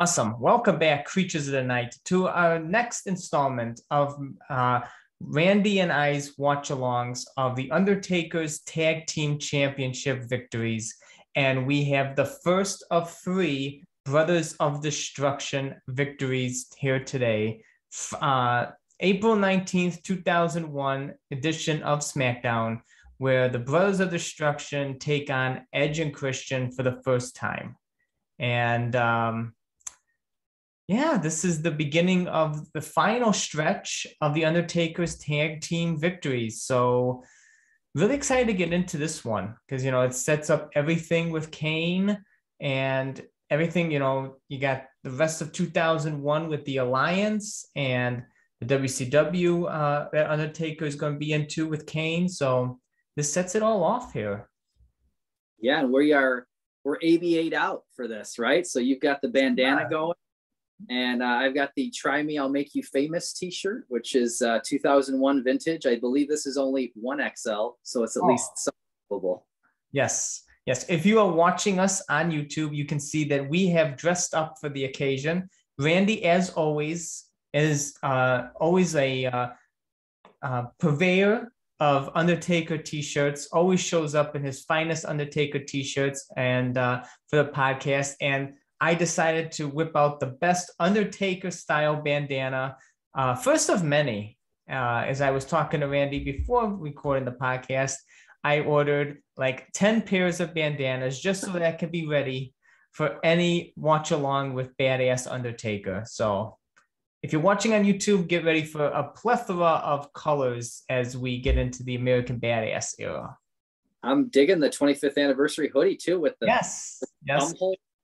Awesome. Welcome back, Creatures of the Night, to our next installment of uh, Randy and I's watch alongs of The Undertaker's Tag Team Championship victories. And we have the first of three Brothers of Destruction victories here today. Uh, April 19th, 2001 edition of SmackDown, where the Brothers of Destruction take on Edge and Christian for the first time. And um, yeah, this is the beginning of the final stretch of the Undertaker's tag team victories. So, really excited to get into this one because you know it sets up everything with Kane and everything. You know, you got the rest of 2001 with the Alliance and the WCW uh, that Undertaker is going to be into with Kane. So this sets it all off here. Yeah, and we are we're AB8 out for this, right? So you've got the bandana going and uh, I've got the "Try Me, I'll Make You Famous" T-shirt, which is uh, 2001 vintage. I believe this is only one XL, so it's at oh. least sellable. Yes, yes. If you are watching us on YouTube, you can see that we have dressed up for the occasion. Randy, as always, is uh, always a uh, uh, purveyor of Undertaker T-shirts. Always shows up in his finest Undertaker T-shirts, and uh, for the podcast and I decided to whip out the best Undertaker style bandana, uh, first of many. Uh, as I was talking to Randy before recording the podcast, I ordered like 10 pairs of bandanas just so that I could be ready for any watch along with Badass Undertaker. So if you're watching on YouTube, get ready for a plethora of colors as we get into the American Badass era. I'm digging the 25th anniversary hoodie too with the yes, yes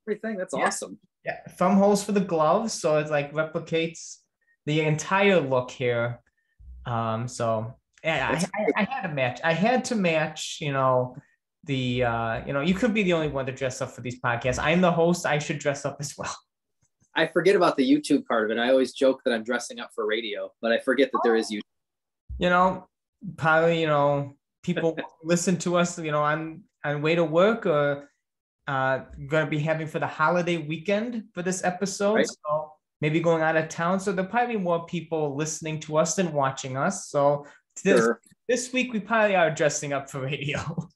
everything. That's yeah. awesome. Yeah, thumb holes for the gloves, so it like replicates the entire look here. Um, so yeah, I, I, I, had to match. I had to match. You know, the uh, you know, you could be the only one to dress up for these podcasts. I'm the host. I should dress up as well. I forget about the YouTube part of it. I always joke that I'm dressing up for radio, but I forget that there is YouTube. You know, probably you know people listen to us. You know, on on way to work or uh, going to be having for the holiday weekend for this episode. Right. So maybe going out of town. So there'll probably be more people listening to us than watching us. So this, sure. this week we probably are dressing up for radio.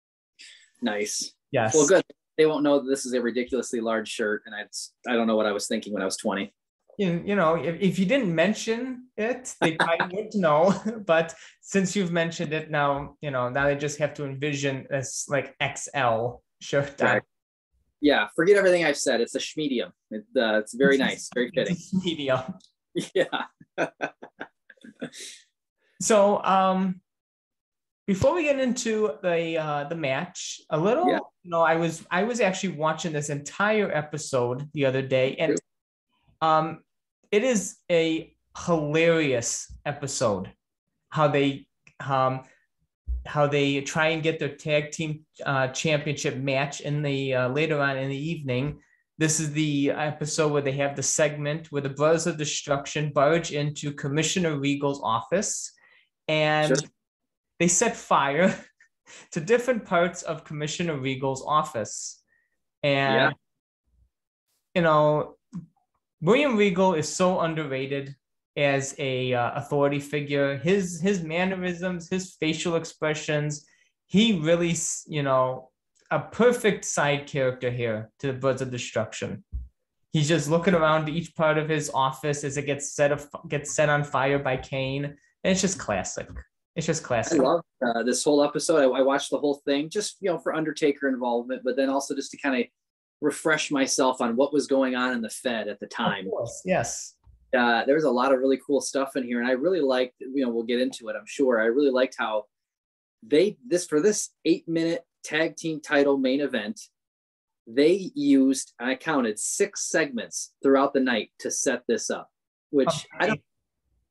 nice. Yes. Well, good. They won't know that this is a ridiculously large shirt, and I I don't know what I was thinking when I was twenty. You, you know, if, if you didn't mention it, they probably would know. But since you've mentioned it now, you know, now they just have to envision this like XL Right. Yeah, forget everything I've said. It's a schmedium. It, uh, it's very nice, very fitting. Medium. Yeah. so, um, before we get into the uh, the match, a little, yeah. you know, I was I was actually watching this entire episode the other day, and um, it is a hilarious episode. How they um how they try and get their tag team uh, championship match in the uh, later on in the evening. This is the episode where they have the segment where the Brothers of Destruction barge into Commissioner Regal's office, and sure. they set fire to different parts of Commissioner Regal's office. And yeah. you know, William Regal is so underrated as a uh, authority figure. His his mannerisms, his facial expressions, he really, you know, a perfect side character here to the Birds of Destruction. He's just looking around each part of his office as it gets set of, gets set on fire by Kane. And it's just classic. It's just classic. I love uh, this whole episode. I, I watched the whole thing just you know for Undertaker involvement, but then also just to kind of refresh myself on what was going on in the Fed at the time. Yes uh, there was a lot of really cool stuff in here, and I really liked. You know, we'll get into it. I'm sure. I really liked how they this for this eight minute tag team title main event. They used I counted six segments throughout the night to set this up, which okay. I don't.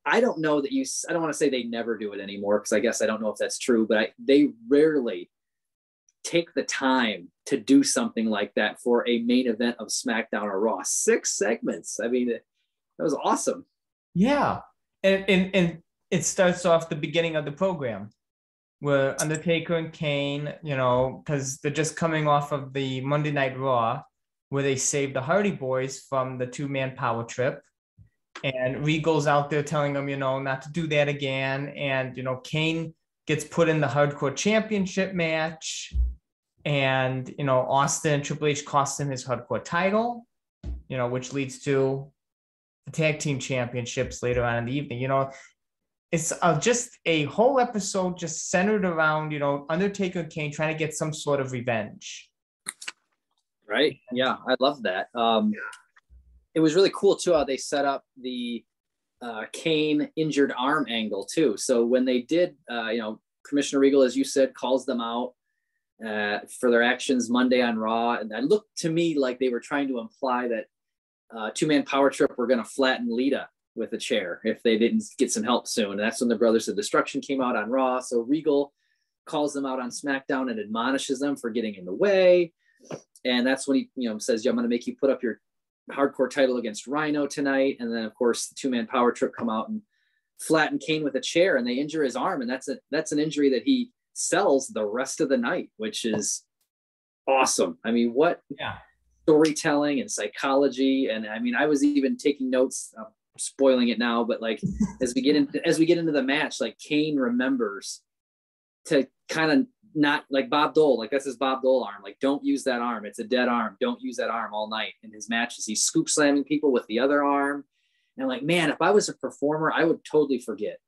I don't know that you. I don't want to say they never do it anymore because I guess I don't know if that's true, but I, they rarely take the time to do something like that for a main event of SmackDown or Raw. Six segments. I mean, that was awesome. Yeah. And, and, and it starts off the beginning of the program where Undertaker and Kane, you know, because they're just coming off of the Monday Night Raw. where they save the Hardy Boys from the two man power trip. And Regal's out there telling them, you know, not to do that again. And, you know, Kane gets put in the hardcore championship match. And, you know, Austin Triple H cost him his hardcore title, you know, which leads to the tag team championships later on in the evening. You know, it's uh, just a whole episode just centered around, you know, Undertaker and Kane trying to get some sort of revenge. Right. Yeah, I love that. Um, it was really cool too how they set up the uh, Kane injured arm angle too. So when they did, uh, you know, Commissioner Regal, as you said, calls them out uh, for their actions Monday on Raw, and that looked to me like they were trying to imply that uh, two man power trip were going to flatten Lita with a chair if they didn't get some help soon. And that's when the Brothers of Destruction came out on Raw. So Regal calls them out on SmackDown and admonishes them for getting in the way. And that's when he, you know, says, yeah, I'm going to make you put up your hardcore title against Rhino tonight. And then of course the two man power trip come out and flatten Kane with a chair and they injure his arm. And that's a, that's an injury that he sells the rest of the night, which is awesome. I mean, what yeah. Storytelling and psychology. And I mean, I was even taking notes, I'm spoiling it now, but like as we get into, as we get into the match, like Kane remembers to kind of not like Bob Dole, like that's his Bob Dole arm. Like, don't use that arm. It's a dead arm. Don't use that arm all night. In his matches, he's scoop slamming people with the other arm. And like, man, if I was a performer, I would totally forget.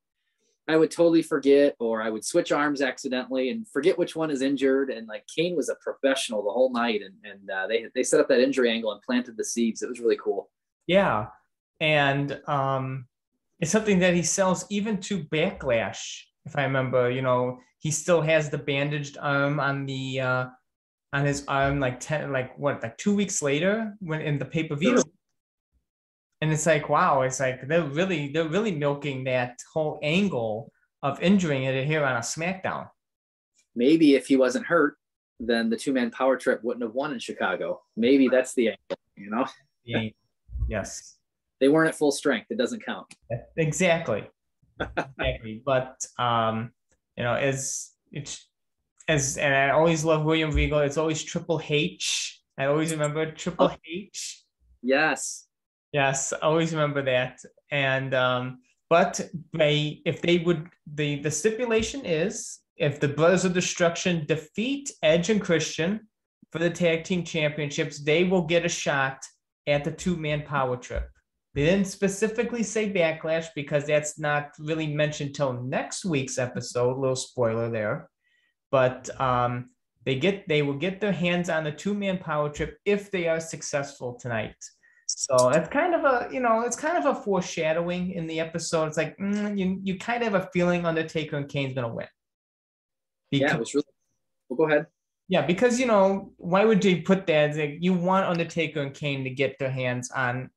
I would totally forget, or I would switch arms accidentally and forget which one is injured. And like Kane was a professional the whole night, and and uh, they they set up that injury angle and planted the seeds. It was really cool. Yeah, and um, it's something that he sells even to Backlash. If I remember, you know, he still has the bandaged arm on the uh, on his arm like 10 like what like two weeks later when in the pay-per-view and it's like wow it's like they're really they're really milking that whole angle of injuring it here on a smackdown maybe if he wasn't hurt then the two-man power trip wouldn't have won in chicago maybe that's the angle you know yeah. yes they weren't at full strength it doesn't count exactly exactly but um you know, as it's as and I always love William Regal. It's always Triple H. I always remember Triple oh. H. Yes. Yes, always remember that. And um, but they if they would the the stipulation is if the Brothers of Destruction defeat Edge and Christian for the tag team championships, they will get a shot at the two man power trip. They didn't specifically say backlash because that's not really mentioned till next week's episode. Little spoiler there, but um, they get they will get their hands on the two man power trip if they are successful tonight. So it's kind of a you know it's kind of a foreshadowing in the episode. It's like mm, you you kind of have a feeling Undertaker and Kane's gonna win. Because, yeah, it was really. Well, go ahead. Yeah, because you know why would they put that? Like, you want Undertaker and Kane to get their hands on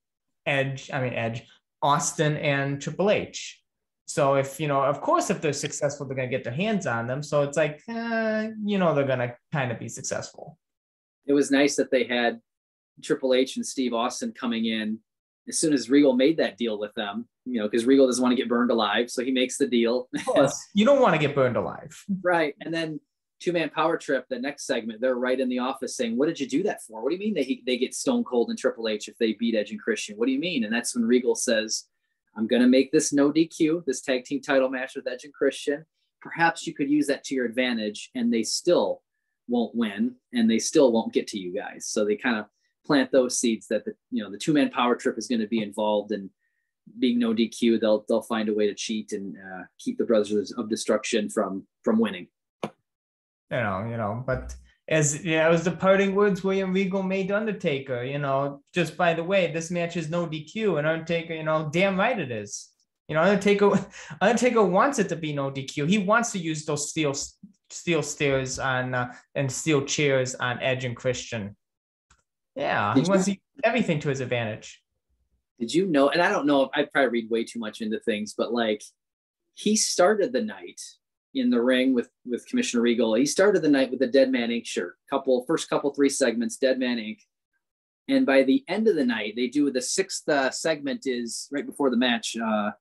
Edge, I mean Edge, Austin and Triple H. So if you know, of course, if they're successful, they're gonna get their hands on them. So it's like, uh, you know, they're gonna kind of be successful. It was nice that they had Triple H and Steve Austin coming in as soon as Regal made that deal with them. You know, because Regal doesn't want to get burned alive, so he makes the deal. you don't want to get burned alive, right? And then two man power trip, the next segment, they're right in the office saying, What did you do that for? What do you mean they, they get Stone Cold and Triple H if they beat Edge and Christian? What do you mean? And that's when Regal says, I'm going to make this no DQ, this tag team title match with Edge and Christian. Perhaps you could use that to your advantage, and they still won't win and they still won't get to you guys. So they kind of plant those seeds that the you know the two man power trip is going to be involved in being no DQ. They'll they'll find a way to cheat and uh, keep the Brothers of Destruction from from winning you know, you know, but as yeah, as the parting words William Regal made Undertaker, you know, just by the way, this match is no DQ, and Undertaker, you know, damn right it is. You know, Undertaker, Undertaker wants it to be no DQ. He wants to use those steel steel stairs on uh, and steel chairs on Edge and Christian. Yeah, he wants everything to his advantage. Did you know? And I don't know. I probably read way too much into things, but like, he started the night in the ring with with Commissioner Regal. He started the night with a Dead Man Inc. shirt. Couple first couple three segments, Dead Man Inc. And by the end of the night, they do the sixth uh, segment is right before the match. Uh,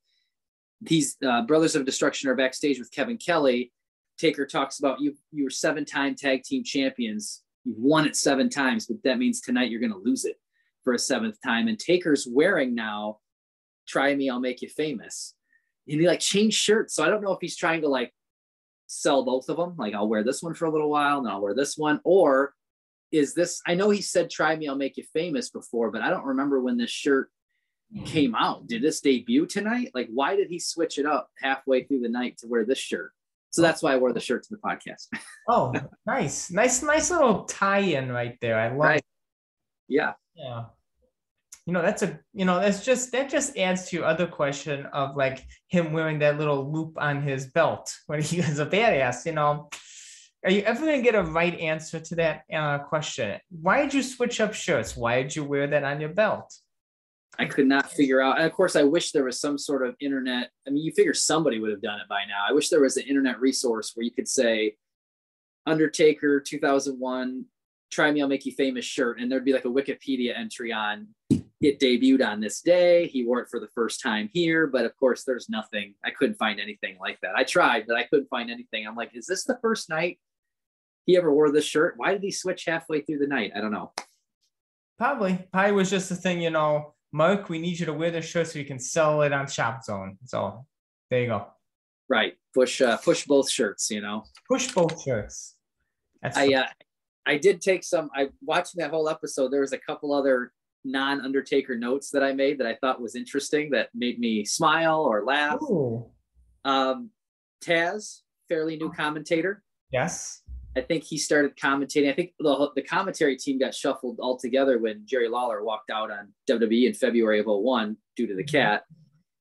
these uh, Brothers of Destruction are backstage with Kevin Kelly. Taker talks about you. You were seven time tag team champions. You've won it seven times, but that means tonight you're going to lose it for a seventh time. And Taker's wearing now, try me, I'll make you famous. And he like changed shirts. So I don't know if he's trying to like sell both of them. Like I'll wear this one for a little while, and I'll wear this one. Or is this, I know he said, try me, I'll make you famous before, but I don't remember when this shirt mm-hmm. came out. Did this debut tonight? Like, why did he switch it up halfway through the night to wear this shirt? So that's why I wore the shirt to the podcast. oh, nice, nice, nice little tie-in right there. I love. Right. Yeah. Yeah. You know, that's a you know, that's just that just adds to your other question of like him wearing that little loop on his belt when he was a badass. You know, are you ever gonna get a right answer to that uh, question? Why did you switch up shirts? Why did you wear that on your belt? I could not figure out. And of course, I wish there was some sort of internet. I mean, you figure somebody would have done it by now. I wish there was an internet resource where you could say, Undertaker 2001, try me, I'll make you famous shirt. And there'd be like a Wikipedia entry on it debuted on this day. He wore it for the first time here. But of course, there's nothing. I couldn't find anything like that. I tried, but I couldn't find anything. I'm like, is this the first night he ever wore this shirt? Why did he switch halfway through the night? I don't know. Probably. Probably was just the thing, you know Mark, we need you to wear this shirt so you can sell it on Shop Zone. So there you go. Right. Push uh, push both shirts, you know. Push both shirts. That's I uh, I did take some I watching that whole episode, there was a couple other non-Undertaker notes that I made that I thought was interesting that made me smile or laugh. Ooh. Um Taz, fairly new commentator. Yes. I think he started commentating. I think the, the commentary team got shuffled altogether when Jerry Lawler walked out on WWE in February of 01 due to the mm-hmm. Kat.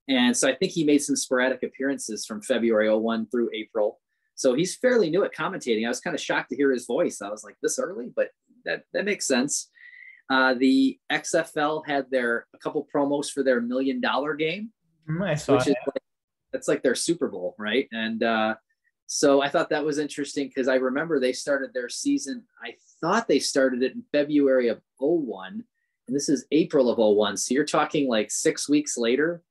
And so I think he made some sporadic appearances from February 01 through April. So he's fairly new at commentating. I was kind of shocked to hear his voice. I was like, this early, but that, that makes sense. Uh, the XFL had their a couple promos for their million dollar game, mm, I saw which that. is like, that's like their Super Bowl, right? And uh, so I thought that was interesting because I remember they started their season. I thought they started it in February of 01, and this is April of 01. So you're talking like six weeks later,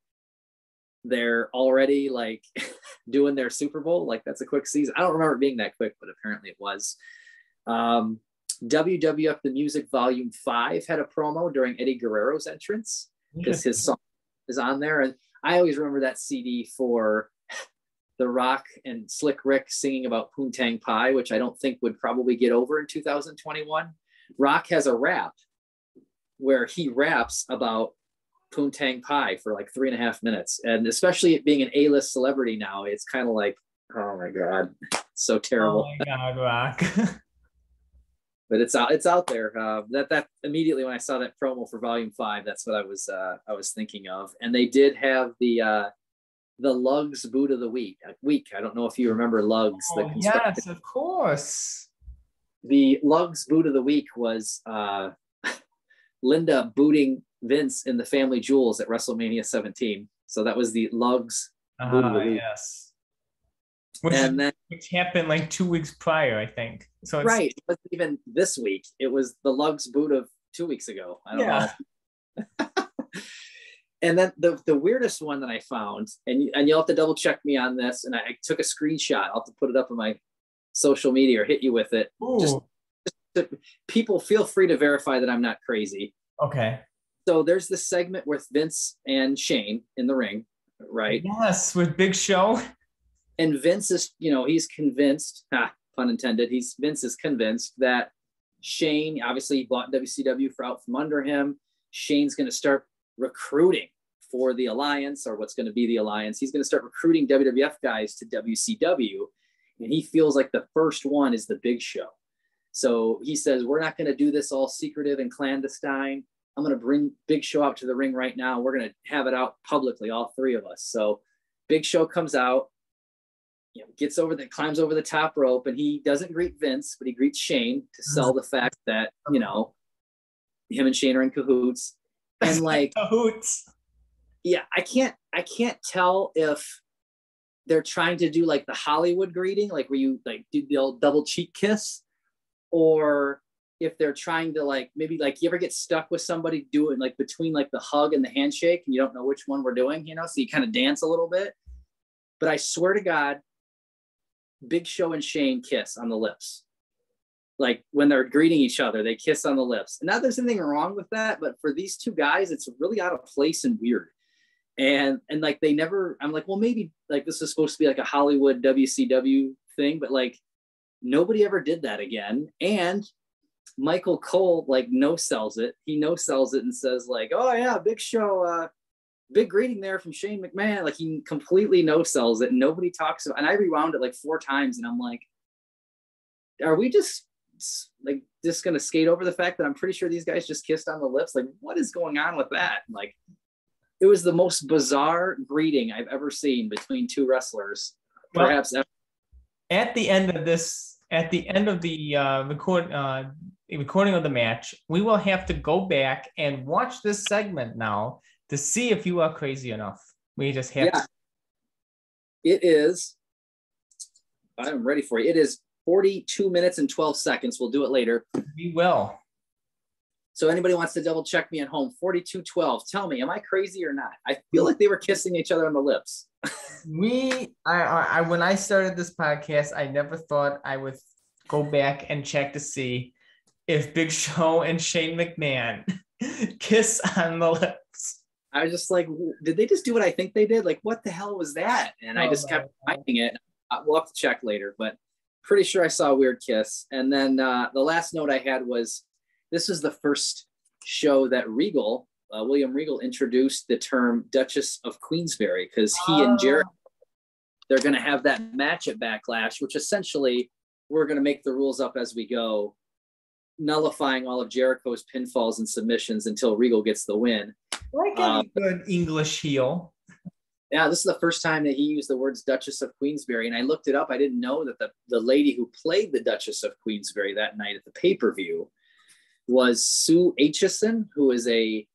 they're already like doing their Super Bowl. Like that's a quick season. I don't remember being that quick, but apparently it was. Um, WWF The Music Volume 5 had a promo during Eddie Guerrero's entrance because his song is on there. And I always remember that CD for the Rock and Slick Rick singing about Poontang Pie, which I don't think would probably get over in 2021. Rock has a rap where he raps about Poontang Pie for like three and a half minutes. And especially it being an A-list celebrity now, it's kind of like, oh my God, so terrible. Oh my God, Rock. but it's out, it's out there. Uh, that that immediately when I saw that promo for Volume Five, that's what I was uh, I was thinking of. And they did have the uh, the Lugz boot of the week. Week. I don't know if you remember Lugz. Oh, yes, of course. The Lugz boot of the week was uh, Linda booting Vince in the Family Jewels at WrestleMania 17. So that was the Lugz uh, boot of the week. Yes. Which, and then, which happened like two weeks prior, I think. So right, but even this week, it was the Lugz boot of two weeks ago. I don't yeah. know. and then the, the weirdest one that I found, and, and you'll have to double check me on this, and I, I took a screenshot. I'll have to put it up on my social media or hit you with it. Just, just people feel free to verify that I'm not crazy. Okay. So there's this segment with Vince and Shane in the ring, right? Yes, with Big Show. And Vince is, you know, he's convinced, ah, pun intended, he's Vince is convinced that Shane, obviously, he bought WCW for out from under him. Shane's going to start recruiting for the alliance or what's going to be the alliance. He's going to start recruiting WWF guys to WCW. And he feels like the first one is the big show. So he says, We're not going to do this all secretive and clandestine. I'm going to bring Big Show out to the ring right now. We're going to have it out publicly, all three of us. So Big Show comes out, you know, gets over the climbs over the top rope, and he doesn't greet Vince, but he greets Shane to sell mm. the fact that you know him and Shane are in cahoots and like hoots. Yeah, I can't I can't tell if they're trying to do like the Hollywood greeting, like where you like do the old double cheek kiss, or if they're trying to like maybe like you ever get stuck with somebody doing like between like the hug and the handshake and you don't know which one we're doing, you know, so you kind of dance a little bit. But I swear to God, Big Show and Shane kiss on the lips. Like when they're greeting each other, they kiss on the lips. And not there's anything wrong with that, but for these two guys, it's really out of place and weird. And and like they never, I'm like, well, maybe like this is supposed to be like a Hollywood WCW thing, but like nobody ever did that again. And Michael Cole like no sells it. He no sells it and says like, "Oh yeah, big show, uh, big greeting there from Shane McMahon." Like he completely no sells it. Nobody talks about. And I rewound it like four times, and I'm like, "Are we just like just gonna skate over the fact that I'm pretty sure these guys just kissed on the lips? Like, what is going on with that? Like, it was the most bizarre greeting I've ever seen between two wrestlers, well, perhaps ever. At the end of this, at the end of the uh, record, uh, recording of the match, we will have to go back and watch this segment now to see if you are crazy enough. We just have yeah. to. It is. I'm ready for you. It is 42 minutes and 12 seconds. We'll do it later. We will. So anybody wants to double check me at home, 4212. Tell me, am I crazy or not? I feel like they were kissing each other on the lips. we I, I when I started this podcast, I never thought I would go back and check to see if Big Show and Shane McMahon kiss on the lips. I was just like, did they just do what I think they did? Like, what the hell was that? And oh, I just kept finding it. We'll have to check later, but pretty sure I saw a weird kiss. And then uh, the last note I had was this is the first show that Regal, uh, William Regal, introduced the term Duchess of Queensberry because he oh. and Jericho, they're going to have that match at Backlash, which essentially we're going to make the rules up as we go nullifying all of Jericho's pinfalls and submissions until Regal gets the win. Like um, a good English heel. Yeah, this is the first time that he used the words Duchess of Queensberry. And I looked it up. I didn't know that the, the lady who played the Duchess of Queensberry that night at the pay-per-view was Sue Aitchison, who is a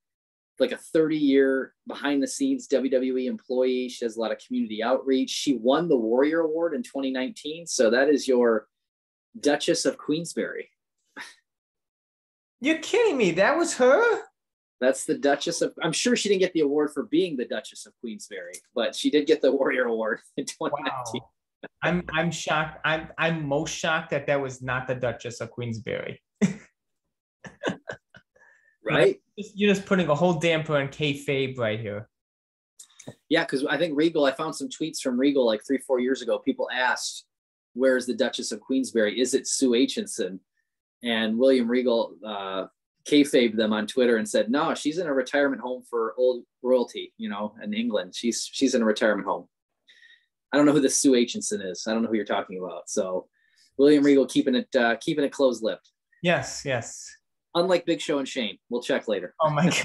like a 30 year behind the scenes WWE employee. She has a lot of community outreach. She won the Warrior Award in 2019. So that is your Duchess of Queensberry. You're kidding me. That was her? That's the Duchess of. I'm sure she didn't get the award for being the Duchess of Queensberry, but she did get the Warrior Award in 2019. Wow. I'm I'm shocked. I'm I'm most shocked that that was not the Duchess of Queensberry. right? You're just putting a whole damper on kayfabe right here. Yeah, because I think Regal. I found some tweets from Regal like three, four years ago. People asked, "Where's the Duchess of Queensberry? Is it Sue Aitchison?" And William Regal uh, kayfabed them on Twitter and said, "No, she's in a retirement home for old royalty, you know, in England. She's she's in a retirement home." I don't know who the Sue Aitchison is. I don't know who you're talking about. So William Regal keeping it uh, keeping it closed lipped. Yes, yes. Unlike Big Show and Shane, we'll check later. Oh my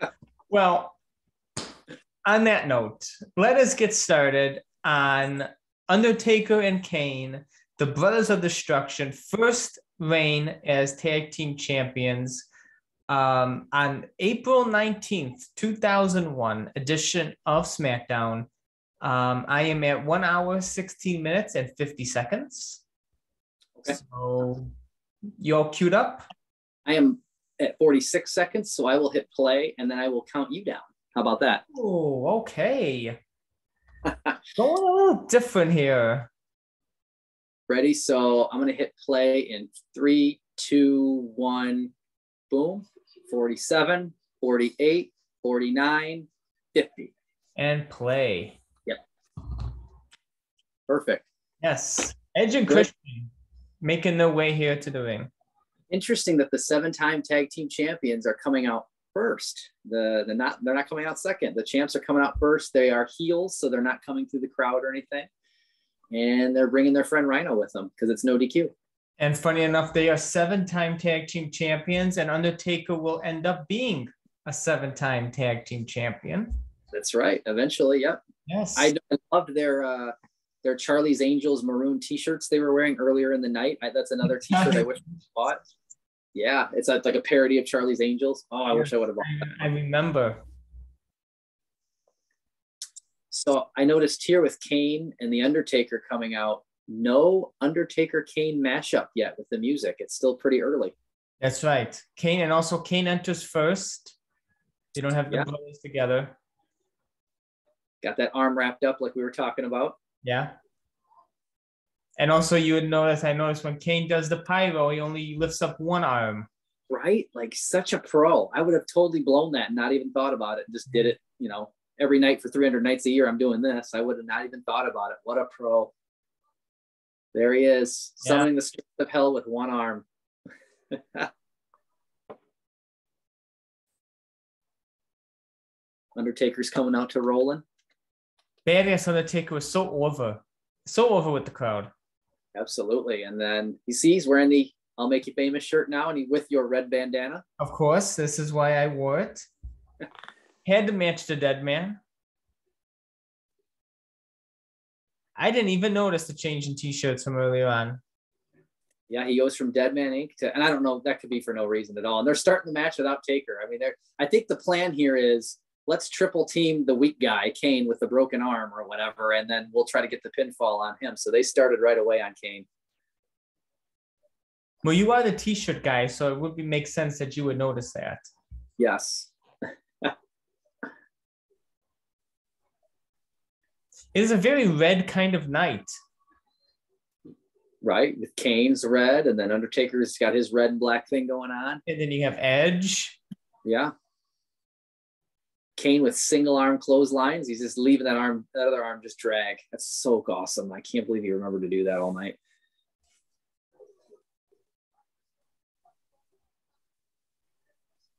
god. well, on that note, let us get started on Undertaker and Kane the Brothers of Destruction first reign as tag team champions um, on April 19th, 2001 edition of SmackDown. Um, I am at one hour, 16 minutes, and 50 seconds. Okay. So you're queued up? I am at 46 seconds, so I will hit play and then I will count you down. How about that? Oh, okay. Going a little different here. Ready? So I'm going to hit play in three, two, one, boom. 47, 48, 49, 50. And play. Yep. Perfect. Yes. Edge and Good. Christian making their way here to the ring. Interesting that the seven-time tag team champions are coming out first. The the not they're not coming out second. The champs are coming out first. They are heels, so they're not coming through the crowd or anything and they're bringing their friend Rhino with them because it's no DQ. And funny enough, they are seven-time tag team champions, and Undertaker will end up being a seven-time tag team champion. That's right. Eventually, yep. Yes. I loved their uh, their Charlie's Angels maroon T-shirts they were wearing earlier in the night. I, that's another T-shirt I wish I bought. Yeah, it's like a parody of Charlie's Angels. Oh, I wish I would have bought that. I remember. So I noticed here with Kane and The Undertaker coming out, no Undertaker Kane mashup yet with the music. It's still pretty early. That's right. Kane and also Kane enters first. They don't have the yeah. brothers together. Got that arm wrapped up like we were talking about. Yeah. And also, you would notice, I noticed when Kane does the pyro, he only lifts up one arm. Right? Like such a pro. I would have totally blown that and not even thought about it. Just did mm-hmm. it, you know, every night for 300 nights a year. I'm doing this. I would have not even thought about it. What a pro. There he is, yeah. summoning the streets of hell with one arm. Undertaker's coming out to Rollin'. Badass Undertaker was so over, so over with the crowd. Absolutely. And then you see he's wearing the I'll Make You Famous shirt now and he with your red bandana. Of course. This is why I wore it. Had to match the dead man. I didn't even notice the change in t-shirts from earlier on. Yeah, he goes from Dead Man Inc. to, and I don't know, that could be for no reason at all. And they're starting the match without Taker. I mean, they're, I think the plan here is let's triple team the weak guy, Kane, with the broken arm or whatever, and then we'll try to get the pinfall on him. So they started right away on Kane. Well, you are the t-shirt guy, so it would make sense that you would notice that. Yes. Is a very red kind of night. Right, with Kane's red, and then Undertaker's got his red and black thing going on. And then you have Edge. Yeah. Kane with single arm clotheslines. He's just leaving that arm, that other arm just drag. That's so awesome. I can't believe he remembered to do that all night.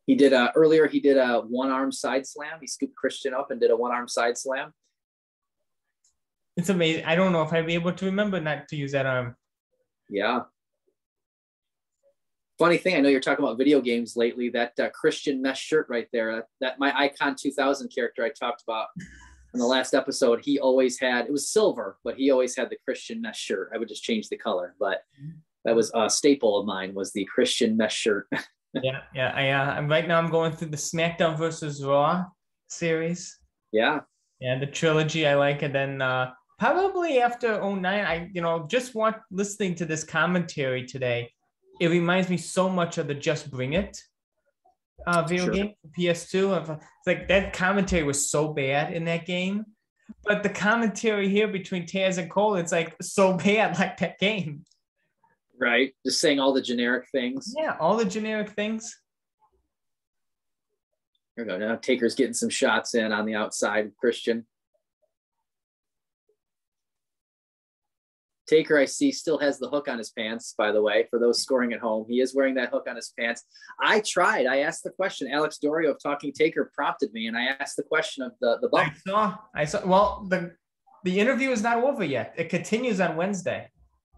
He did a earlier. He did a one arm side slam. He scooped Christian up and did a one arm side slam. It's amazing. I don't know if I'd be able to remember not to use that arm. Yeah, funny thing, I know you're talking about video games lately. That uh, Christian mesh shirt right there, that, that my Icon 2000 character I talked about in the last episode, he always had it was silver, but he always had the Christian mesh shirt. I would just change the color, but that was a staple of mine was the Christian mesh shirt. yeah, yeah. I, uh, I'm right now. I'm going through the SmackDown versus Raw series. Yeah, yeah. The trilogy I like, and then uh, probably after 09, I you know just want listening to this commentary today it reminds me so much of the Just Bring It uh, video sure. game PS2. It's like that commentary was so bad in that game, but the commentary here between Taz and Cole, it's like so bad, like that game. Right, just saying all the generic things. Yeah, all the generic things. Here we go. Now Taker's getting some shots in on the outside. Christian. Taker, I see, still has the hook on his pants, by the way, for those scoring at home. He is wearing that hook on his pants. I tried. I asked the question. Alex Dorio of Talking Taker prompted me, and I asked the question of the, the bump. I saw. I saw. Well, the, the interview is not over yet. It continues on Wednesday.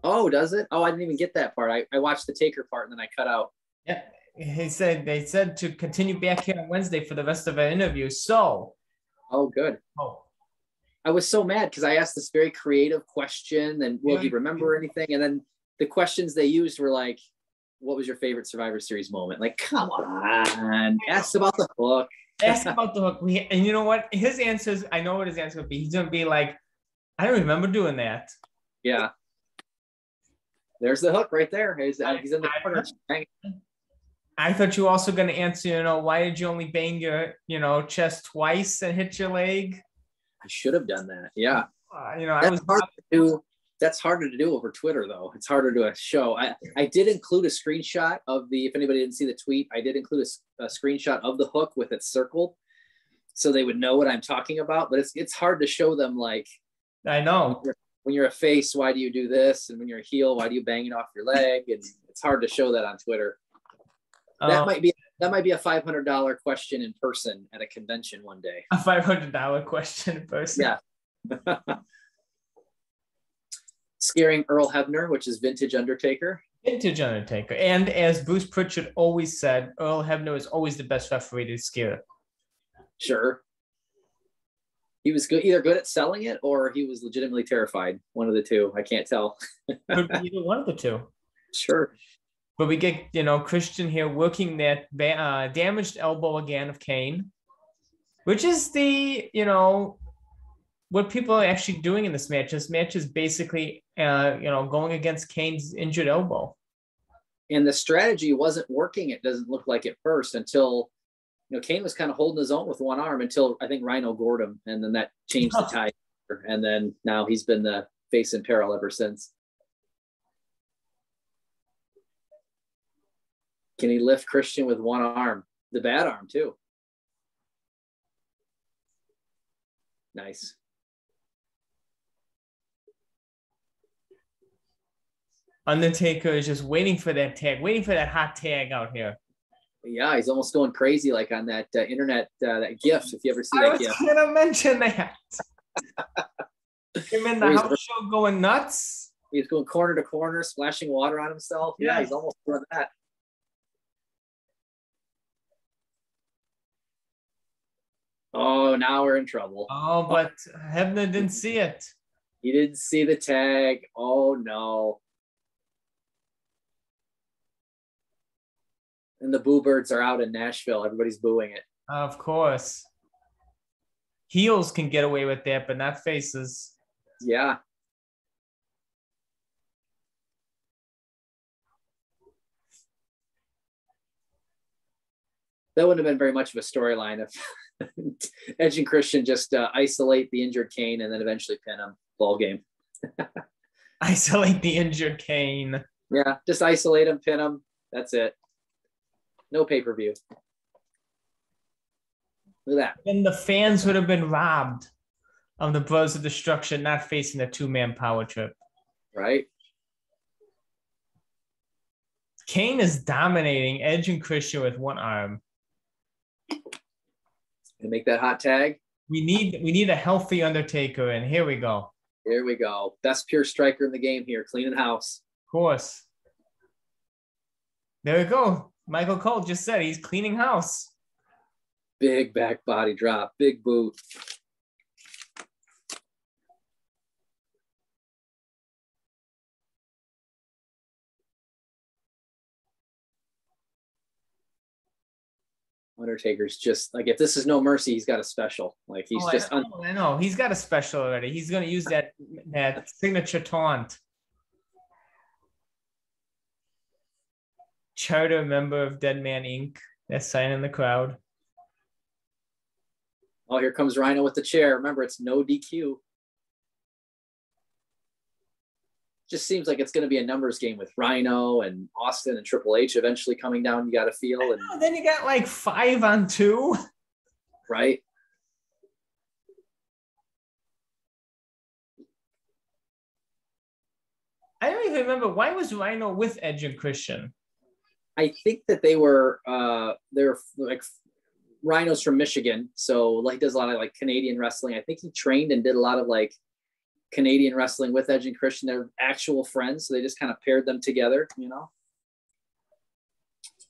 Oh, does it? Oh, I didn't even get that part. I, I watched the Taker part and then I cut out. Yeah. He said they said to continue back here on Wednesday for the rest of the interview. So, oh, good. Oh, I was so mad because I asked this very creative question and will he remember anything? And then the questions they used were like, what was your favorite Survivor Series moment? Like, come on, ask about the hook. ask about the hook. We, And you know what? His answers, I know what his answer would be. He's gonna be like, I don't remember doing that. Yeah. There's the hook right there. He's, uh, he's in the corner. I thought you were also going to answer, you know, why did you only bang your, you know, chest twice and hit your leg? I should have done that. Yeah. Uh, you know, that's I was hard to do. That's harder to do over Twitter, though. It's harder to show. I, I did include a screenshot of the. If anybody didn't see the tweet, I did include a, a screenshot of the hook with it circled, so they would know what I'm talking about. But it's it's hard to show them like. I know. When you're, a face, why do you do this? And when you're a heel, why do you bang it off your leg? And it's hard to show that on Twitter. That um, might be that might be a five hundred dollar question in person at a convention one day. A five hundred dollar question in person. Yeah. Scaring Earl Hebner, which is vintage Undertaker. Vintage Undertaker, and as Bruce Pritchard always said, Earl Hebner is always the best referee to scare. Sure. He was good, either good at selling it or he was legitimately terrified. One of the two. I can't tell. Could be either one of the two. Sure. But we get, you know, Christian here working that uh, damaged elbow again of Kane, which is the, you know, what people are actually doing in this match. This match is basically, uh, you know, going against Kane's injured elbow. And the strategy wasn't working, it doesn't look like at first until, you know, Kane was kind of holding his own with one arm until I think Rhino gored him. And then that changed the tide. And then now he's been the face in peril ever since. Can he lift Christian with one arm? The bad arm, too. Nice. Undertaker is just waiting for that tag, waiting for that hot tag out here. Yeah, he's almost going crazy, like on that uh, internet uh, that gift. If you ever see that I GIF, was gonna mention that. Him in the He's- house show going nuts. he's going corner to corner, splashing water on himself. Yeah, Yes. he's almost doing that. Oh, now we're in trouble. Oh, but Hebner didn't see it. He didn't see the tag. Oh no. And the boo birds are out in Nashville. Everybody's booing it. Of course. Heels can get away with that, but not faces. Yeah. That wouldn't have been very much of a storyline if Edge and Christian just uh, isolate the injured Kane and then eventually pin him. Ball game. Isolate the injured Kane. Yeah, just isolate him, pin him. That's it. No pay per view. Look at that. Then the fans would have been robbed of the Brothers of Destruction not facing a two man power trip. Right? Kane is dominating Edge and Christian with one arm. And make that hot tag. We need we need a healthy Undertaker, and here we go. Here we go. Best pure striker in the game here, cleaning house. Of course. There we go. Michael Cole just said he's cleaning house. Big back body drop, big boot. Undertaker's just like if this is no mercy, he's got a special. Like he's Oh, I just un- I know. He's got a special already. He's going to use that that signature taunt. Charter member of Dead Man Inc. That sign in the crowd. oh here comes Rhino with the chair. Remember, it's no DQ. Just seems like it's going to be a numbers game with Rhino and Austin and Triple H eventually coming down. You got to feel and Oh, then you got like five on two. right. I don't even remember why was Rhino with Edge and Christian. I think that they were uh they're like Rhino's from Michigan, so like does a lot of like Canadian wrestling. I think he trained and did a lot of like Canadian wrestling with Edge and Christian. They're actual friends, so they just kind of paired them together. You know,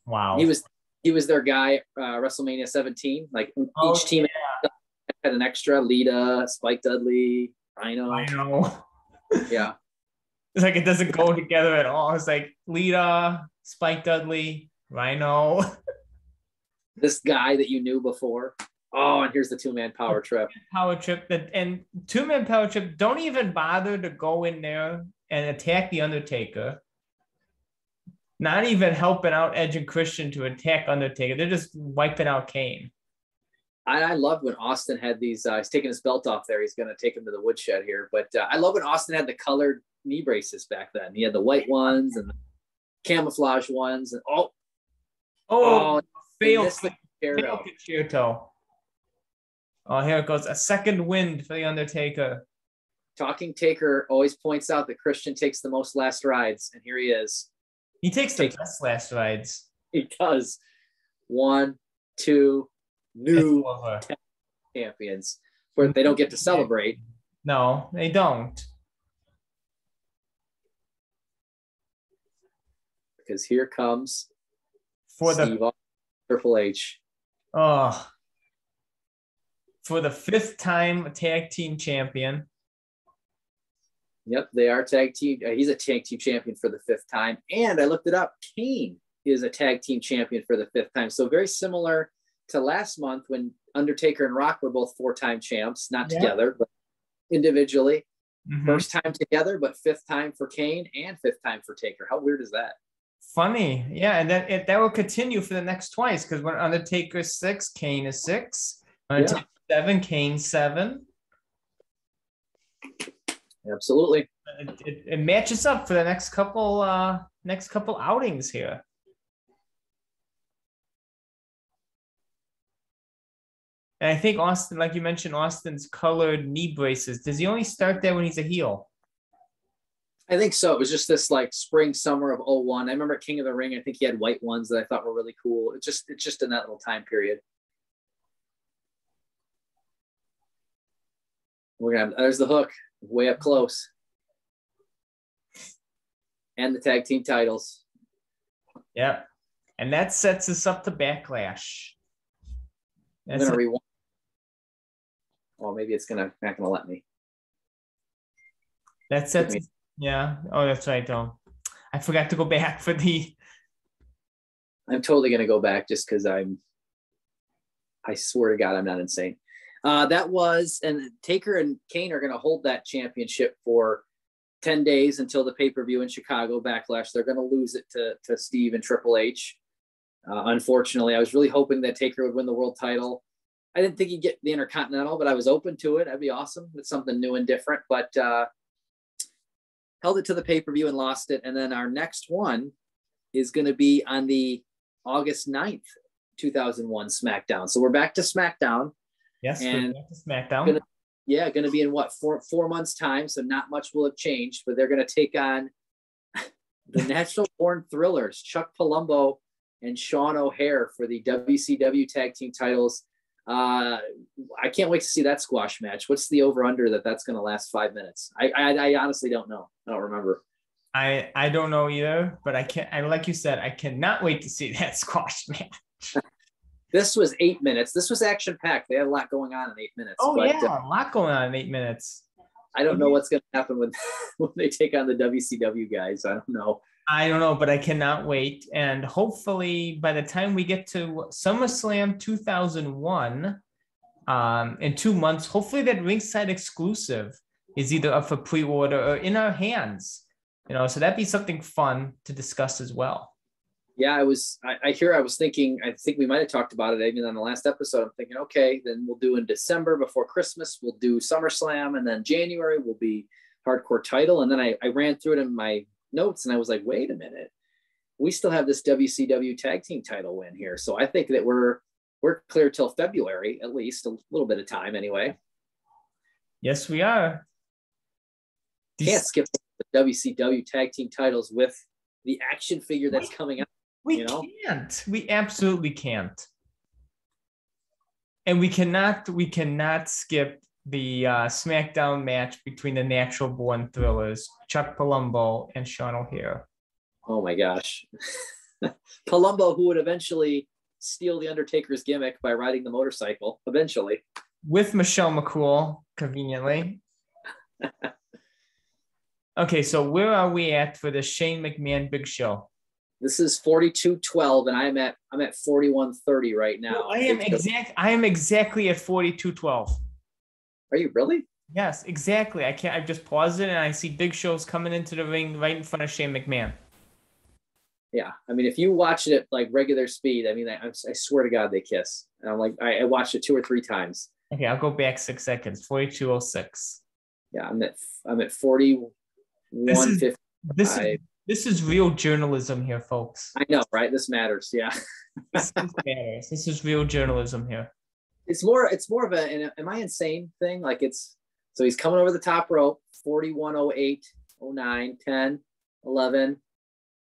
Wow. he was he was their guy uh, WrestleMania 17. Like Oh, each team had an extra: Lita, Spike Dudley, Rhino. Rhino. Yeah, It's like it doesn't go together at all. It's like Lita, Spike Dudley, Rhino. this guy that you knew before. Oh, and here's the two man power trip. power trip that and two man power trip don't even bother to go in there and attack the Undertaker. Not even helping out Edge and Christian to attack Undertaker. They're just wiping out Kane. I, I loved when Austin had these. Uh, he's taking his belt off there. He's going to take him to the woodshed here. But uh, I love when Austin had the colored knee braces back then. He had the white ones and the camouflage ones. And oh, Oh, oh, fail Concerto. Oh, here it goes. A second wind for the Undertaker. Talking Taker always points out that Christian takes the most last rides, and here he is. He takes the best last rides. He does. One, two, new champions. Where they don't get to celebrate. No, they don't. because here comes For the Steve Austin, Triple H. Oh, for the fifth time tag team champion. Yep, they are tag team. uh, he's a tag team champion for the fifth time. And I looked it up. Kane is a tag team champion for the fifth time. So very similar to last month when Undertaker and Rock were both four time champs, not Yeah. together, but individually. Mhm. First time together, but fifth time for Kane and fifth time for Taker. How weird is that? Funny, yeah, and that it, that will continue for the next twice because when Undertaker is six, Kane is six. Undertaker seven, Kane seven. Absolutely. It, it, it, matches up for the next couple uh next couple outings here. And I think Austin, like you mentioned, Austin's colored knee braces. Does he only start there when he's a heel? I think so. It was just this like spring summer of 01. I remember King of the Ring. I think he had white ones that I thought were really cool. It's just it's just in that little time period. We're gonna there's the hook way up close. And the tag team titles. Yep. And that sets us up to backlash. I'm gonna rewind. Well, maybe it's gonna not gonna let me. That sets me. yeah. Oh, that's right. Though I forgot to go back for the. I'm totally gonna go back just because I'm. I swear to God, I'm not insane. Uh, that was, and Taker and Kane are going to hold that championship for 10 days until the pay per view in Chicago Backlash. They're going to lose it to, to Steve and Triple H. Uh, unfortunately, I was really hoping that Taker would win the world title. I didn't think he'd get the Intercontinental, but I was open to it. That'd be awesome. It's something new and different. But uh, held it to the pay per view and lost it. And then our next one is going to be on the August 9th, 2001 SmackDown. So we're back to SmackDown. Yes, and SmackDown. Gonna, yeah, going to be in what four four months time. So not much will have changed, but they're going to take on the Natural Born Thrillers, Chuck Palumbo and Sean O'Haire for the WCW Tag Team titles. Uh, I can't wait to see that squash match. What's the over under that that's going to last five minutes? I, I, I honestly don't know. I don't remember. I I don't know either, but I can't. I like you said, I cannot wait to see that squash match. This was eight minutes. This was action packed. They had a lot going on in eight minutes. Oh but, yeah, uh, a lot going on in eight minutes. I don't know what's going to happen when when they take on the WCW guys. I don't know. I don't know, but I cannot wait. And hopefully, by the time we get to SummerSlam 2001, um, in two months, hopefully that ringside exclusive is either up for pre-order or in our hands. You know, so that'd be something fun to discuss as well. Yeah, I was. I, I hear. I was thinking. I think we might have talked about it even on the last episode. I'm thinking, okay, then we'll do in December before Christmas. We'll do SummerSlam, and then January will be Hardcore Title. And then I, I ran through it in my notes and I was like, wait a minute, we still have this WCW tag team title win here. So I think that we're we're clear till February, at least a little bit of time anyway. Yes, we are. Can't skip the WCW tag team titles with the action figure that's coming out. We you know? can't. We absolutely can't. And we cannot. We cannot skip the uh, SmackDown match between the Natural Born Thrillers, Chuck Palumbo and Sean O'Haire. Oh my gosh. Palumbo, who would eventually steal the Undertaker's gimmick by riding the motorcycle, eventually. With Michelle McCool, conveniently. okay, so where are we at for the Shane McMahon Big Show? This is 4212 and I'm at I'm at 4130 right now. I am exact I am exactly at 4212. Are you really? Yes, exactly. I can't. I just paused it and I see Big Show's coming into the ring right in front of Shane McMahon. Yeah, I mean, if you watch it at like regular speed, I mean, I, I swear to God, they kiss. And I'm like, I, I watched it two or three times. Okay, I'll go back six seconds. Forty-two oh six. Yeah, I'm at I'm at forty-one fifty. This is this is real journalism here, folks. I know, right? This matters. Yeah. this, this matters. This is real journalism here it's more it's more of a an am I insane thing? Like it's so he's coming over the top rope 41 08 09 10 11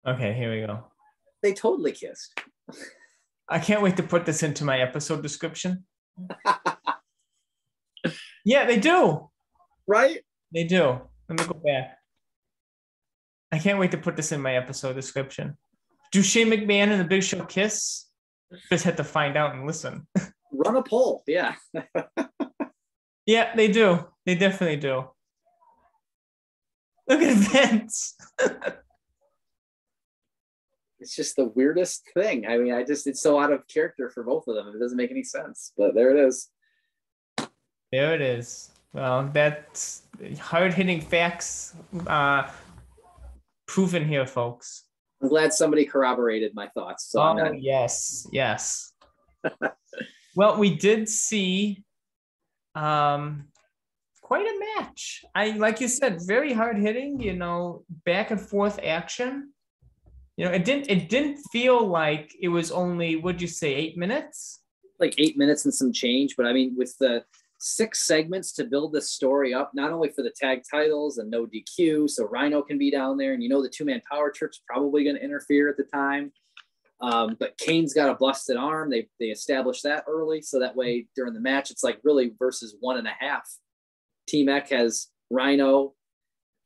okay here we go they totally kissed i can't wait to put this into my episode description yeah they do right they do let me go back i can't wait to put this in my episode description do shane mcmahon and the big show kiss just had to find out and listen run a poll. Yeah. yeah, they do. They definitely do. Look at Vince. it's just the weirdest thing. I mean, I just it's so out of character for both of them. It doesn't make any sense. But there it is. There it is. Well, that's hard hitting facts uh, proven here, folks. I'm glad somebody corroborated my thoughts. So oh, not... yes, yes. Well, we did see um, quite a match. I like you said, very hard hitting. You know, back and forth action. You know, it didn't. It didn't feel like it was only. Would you say eight minutes? like eight minutes and some change. But I mean, with the six segments to build this story up, not only for the tag titles and no DQ, so Rhino can be down there, and you know the two man power trip's probably going to interfere at the time. Um, but Kane's got a busted arm. They they established that early, so that way during the match, it's like really versus one and a half. Team Ek has Rhino,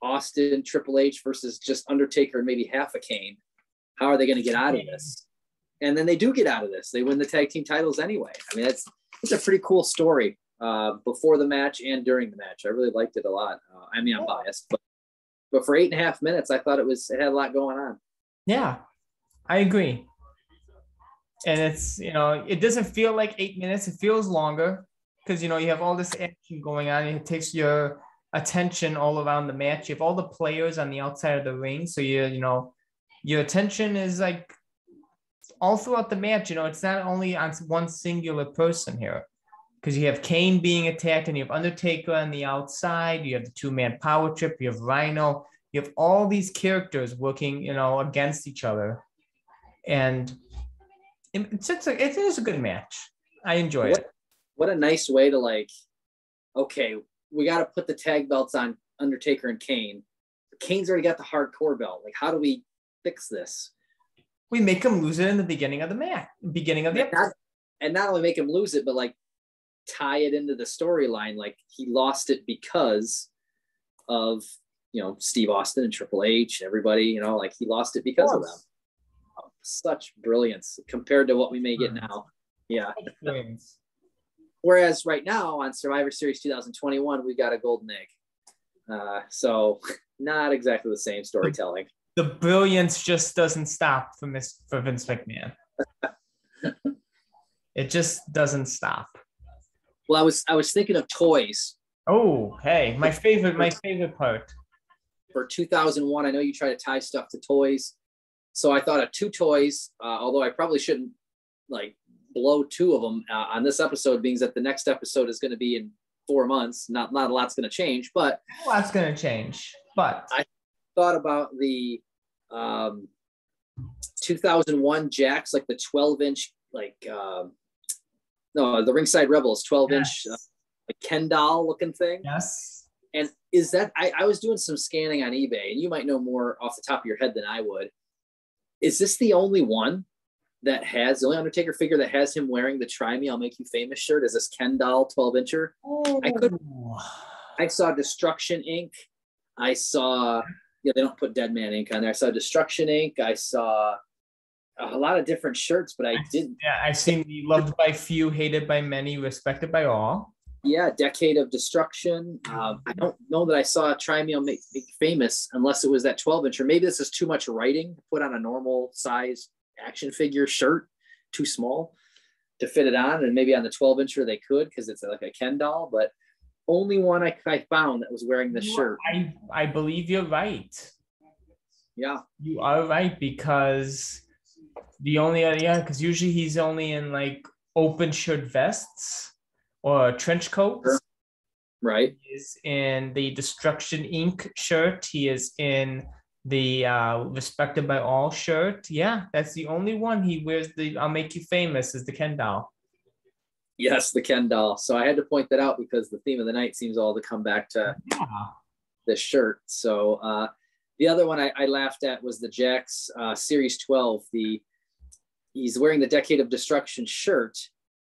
Austin, Triple H versus just Undertaker and maybe half a Kane. How are they going to get out of this? And then they do get out of this. They win the tag team titles anyway. I mean, it's it's a pretty cool story uh, before the match and during the match. I really liked it a lot. Uh, I mean, I'm biased, but but for eight and a half minutes, I thought it was it had a lot going on. Yeah, I agree. And it's you know it doesn't feel like eight minutes. It feels longer because you know you have all this action going on. It takes your attention all around the match. You have all the players on the outside of the ring, so you you know your attention is like all throughout the match. You know, it's not only on one singular person here because you have Kane being attacked and you have Undertaker on the outside. You have the two man power trip. You have Rhino. You have all these characters working, you know, against each other, and it's it's a, it is a good match. I enjoy what, it. What a nice way to like. Okay, we got to put the tag belts on Undertaker and Kane. Kane's already got the hardcore belt. Like, how do we fix this? We make him lose it in the beginning of the match, beginning of the and not, and not only make him lose it, but like tie it into the storyline. Like he lost it because of you know Steve Austin and Triple H, and everybody. You know, like he lost it because of, of them. Oh, such brilliance compared to what we may get now. Yeah. Whereas right now on Survivor Series 2021, we got a golden egg. Uh, so not exactly the same storytelling. The brilliance just doesn't stop for Miss for Vince McMahon. it just doesn't stop. Well, I was I was thinking of toys. Oh, hey, my favorite, my favorite part. For 2001, I know you try to tie stuff to toys, so I thought of two toys. Uh, although I probably shouldn't like blow two of them uh, on this episode, being that the next episode is going to be in four months. Not not a lot's going to change, but a lot's going to change. But I thought about the um, 2001 Jakks, like the 12 inch, like uh, no, the Ringside Rebels 12 yes. inch, uh, like Ken doll looking thing. Yes. And is that I, I was doing some scanning on eBay, and you might know more off the top of your head than I would. Is this the only one that has the only Undertaker figure that has him wearing the "Try Me, I'll Make You Famous" shirt as this Ken doll 12 incher. Oh. I could. I saw Destruction Inc. I saw. Yeah, they don't put Dead Man Inc. on there. I saw Destruction Inc. I saw a lot of different shirts, but I didn't. Yeah, I've seen the loved by few, hated by many, respected by all. Yeah, Decade of Destruction. Um, I don't know that I saw Try Me, I'll Make, make Famous unless it was that 12 inch, or maybe this is too much writing to put on a normal size action figure shirt too small to fit it on. And maybe on the 12 incher they could because it's like a Ken doll, but only one I, I found that was wearing this shirt. I, I believe you're right. Yeah. You are right because the only yeah, because usually he's only in like open shirt vests or trench coats. Right. He is in the Destruction Inc. shirt. He is in the uh, respected by all shirt. Yeah, that's the only one he wears. The I'll make you famous is the Ken doll. Yes, the Ken doll. So I had to point that out because the theme of the night seems all to come back to yeah. this shirt. So uh, the other one I, I, laughed at was the Jakks uh, Series 12. The he's wearing the Decade of Destruction shirt,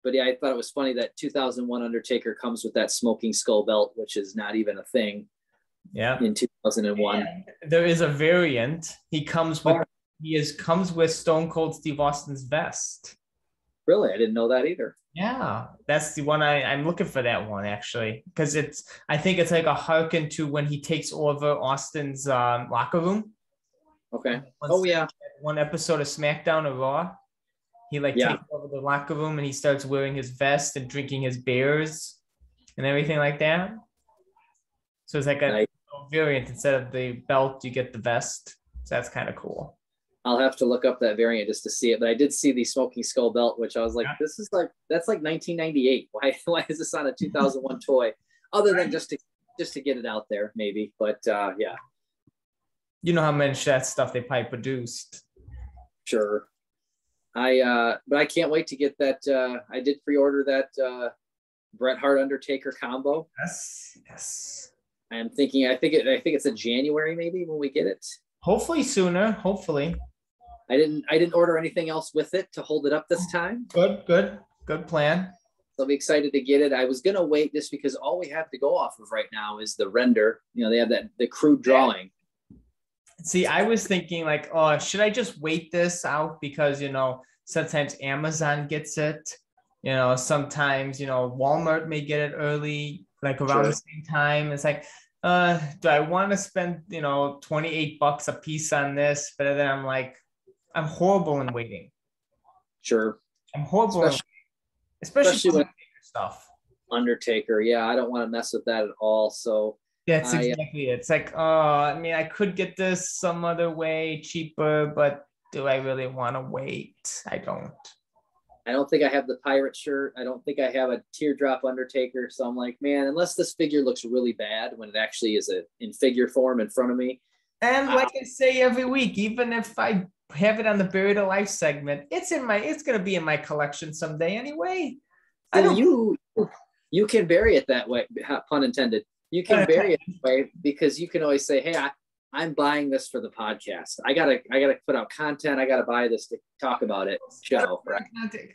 but yeah, I thought it was funny that 2001 Undertaker comes with that smoking skull belt, which is not even a thing yeah. in 2001 and there is a variant. He comes with oh. he is comes with stone cold steve austin's vest. Really? I didn't know that either. Yeah that's the one I, i'm looking for that one actually because it's i think it's like a harken to when he takes over austin's um, locker room. Okay. Once oh yeah. one episode of smackdown or raw he like yeah. takes over the locker room and he starts wearing his vest and drinking his beers and everything like that so it's like a variant instead of the belt, you get the vest. So that's kind of cool. I'll have to look up that variant just to see it. But I did see the smoking skull belt, which I was like, yeah. this is like that's like 1998. Why why is this on a 2001 toy? Other than just to just to get it out there, maybe. But uh, yeah. You know how much that stuff they probably produced. Sure. I uh, but I can't wait to get that. Uh, I did pre-order that uh, Bret Hart Undertaker combo. Yes, yes. I'm thinking. I think it. I think it's a January maybe when we get it. Hopefully sooner. Hopefully. I didn't. I didn't order anything else with it to hold it up this time. Good. Good. Good plan. So I'll be excited to get it. I was gonna wait just because all we have to go off of right now is the render. You know, they have that the crude drawing. See, I was thinking like, oh, should I just wait this out because you know sometimes Amazon gets it. You know, sometimes you know Walmart may get it early, like around sure. the same time. It's like, uh, do I want to spend you know twenty eight bucks a piece on this? But then I'm like, I'm horrible in waiting. Sure. I'm horrible, especially, in, especially, especially with stuff. Undertaker, yeah, I don't want to mess with that at all. So that's exactly it. It's like, oh, I mean, I could get this some other way cheaper, but do I really want to wait? I don't. I don't think I have the pirate shirt. I don't think I have a teardrop Undertaker. So I'm like, man, unless this figure looks really bad when it actually is a, in figure form in front of me. And like uh, I say every week, even if I have it on the buried alive segment, it's in my, it's gonna be in my collection someday anyway. I don't. You you can bury it that way, pun intended you can bury it way because you can always say, "Hey, I, I'm buying this for the podcast. I gotta, I gotta put out content. I gotta buy this to talk about it." Show. Right?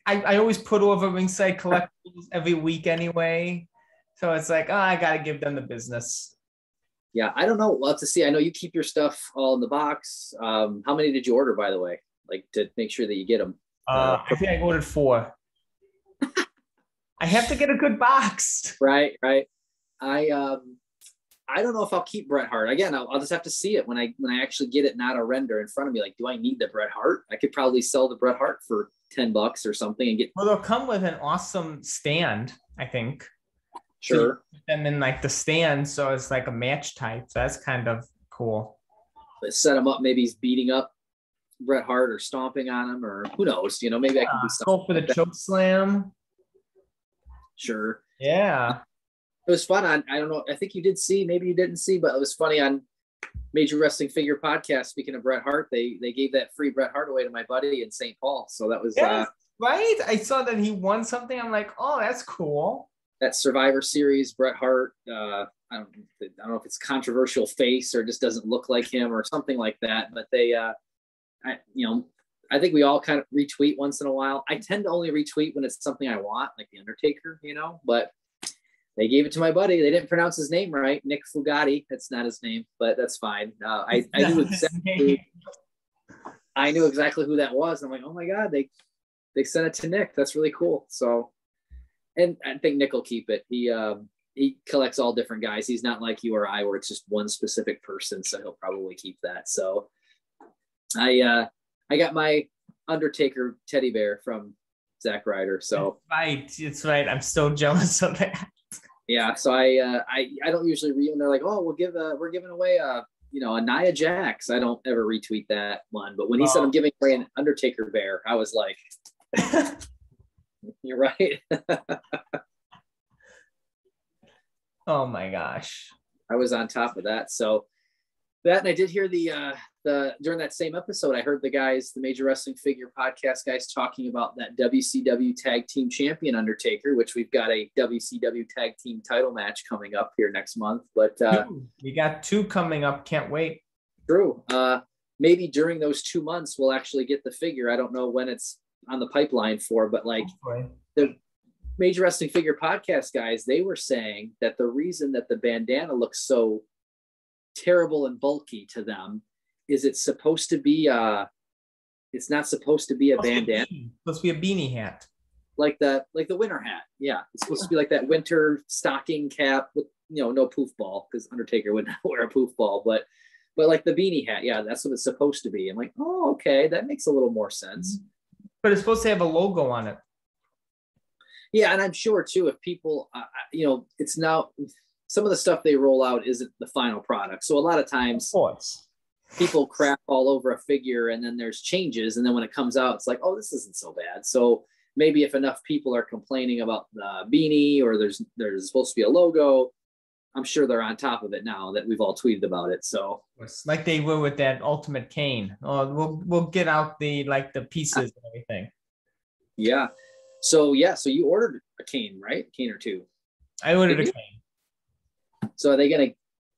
I, I always put over Ringside Collectibles every week anyway, so it's like, oh, I gotta give them the business. Yeah, I don't know. We'll have to see. I know you keep your stuff all in the box. Um, how many did you order, by the way? Like to make sure that you get them. Uh, uh, I think I ordered four. I have to get a good box. Right, right. I um I don't know if I'll keep Bret Hart. Again, I'll, I'll, just have to see it when I when I actually get it, not a render in front of me. Like, do I need the Bret Hart? I could probably sell the Bret Hart for ten bucks or something and get. Well, they'll come with an awesome stand, I think. Sure. So them in like the stand, so it's like a match type. So that's kind of cool. But set him up. Maybe he's beating up Bret Hart or stomping on him, or who knows? You know, maybe I can do something. Go for the like choke slam. Sure. Yeah it was fun on I don't know I think you did see maybe you didn't see but it was funny on Major Wrestling Figure podcast. Speaking of Bret Hart, they they gave that free Bret Hart away to my buddy in St. Paul, so that was uh, right. I saw that he won something. I'm like, oh, that's cool. That Survivor Series Bret Hart. Uh, I don't I don't know if it's controversial face or just doesn't look like him or something like that. But they, uh, I you know, I think we all kind of retweet once in a while. I tend to only retweet when it's something I want, like the Undertaker, you know. But they gave it to my buddy. They didn't pronounce his name right, Nick Fugati. That's not his name, but that's fine. Uh, I, I knew exactly. I knew exactly who that was. I'm like, oh my god, they they sent it to Nick. That's really cool. So, and I think Nick will keep it. He um, he collects all different guys. He's not like you or I, where it's just one specific person. So he'll probably keep that. So, I uh, I got my Undertaker teddy bear from Zack Ryder. So right, it's right. I'm so jealous of that yeah so i uh, i i don't usually read when they're like oh we'll give a we're giving away a you know a nia jax. I don't ever retweet that one but when he said i'm giving away an undertaker bear i was like you're right. Oh my gosh. I was on top of that so that and i did hear the uh the during that same episode, I heard the guys, the Major Wrestling Figure podcast guys, talking about that WCW Tag Team Champion Undertaker, which we've got a WCW Tag Team Title match coming up here next month. But uh, we got two coming up. Can't wait. True. Uh, maybe during those two months, we'll actually get the figure. I don't know when it's on the pipeline for, but like the Major Wrestling Figure podcast guys, they were saying that the reason that the bandana looks so terrible and bulky to them is it supposed to be uh it's not supposed to be a bandana? it's supposed to be a beanie hat. Like the like the winter hat yeah. It's supposed to be like that winter stocking cap with you know no poof ball because undertaker would not wear a poof ball but but like the beanie hat yeah that's what it's supposed to be. I'm like oh okay that makes a little more sense. But it's supposed to have a logo on it. Yeah and i'm sure too if people uh, you know it's now some of the stuff they roll out isn't the final product so a lot of times of course people crap all over a figure and then there's changes and then when it comes out it's like oh this isn't so bad so maybe if enough people are complaining about the beanie or there's there's supposed to be a logo I'm sure they're on top of it now that we've all tweeted about it. So like they were with that Ultimate Kane. Oh, we'll we'll get out the like the pieces and everything. Yeah. So yeah, so you ordered a Kane, right? Kane or two. I ordered a Kane. So are they gonna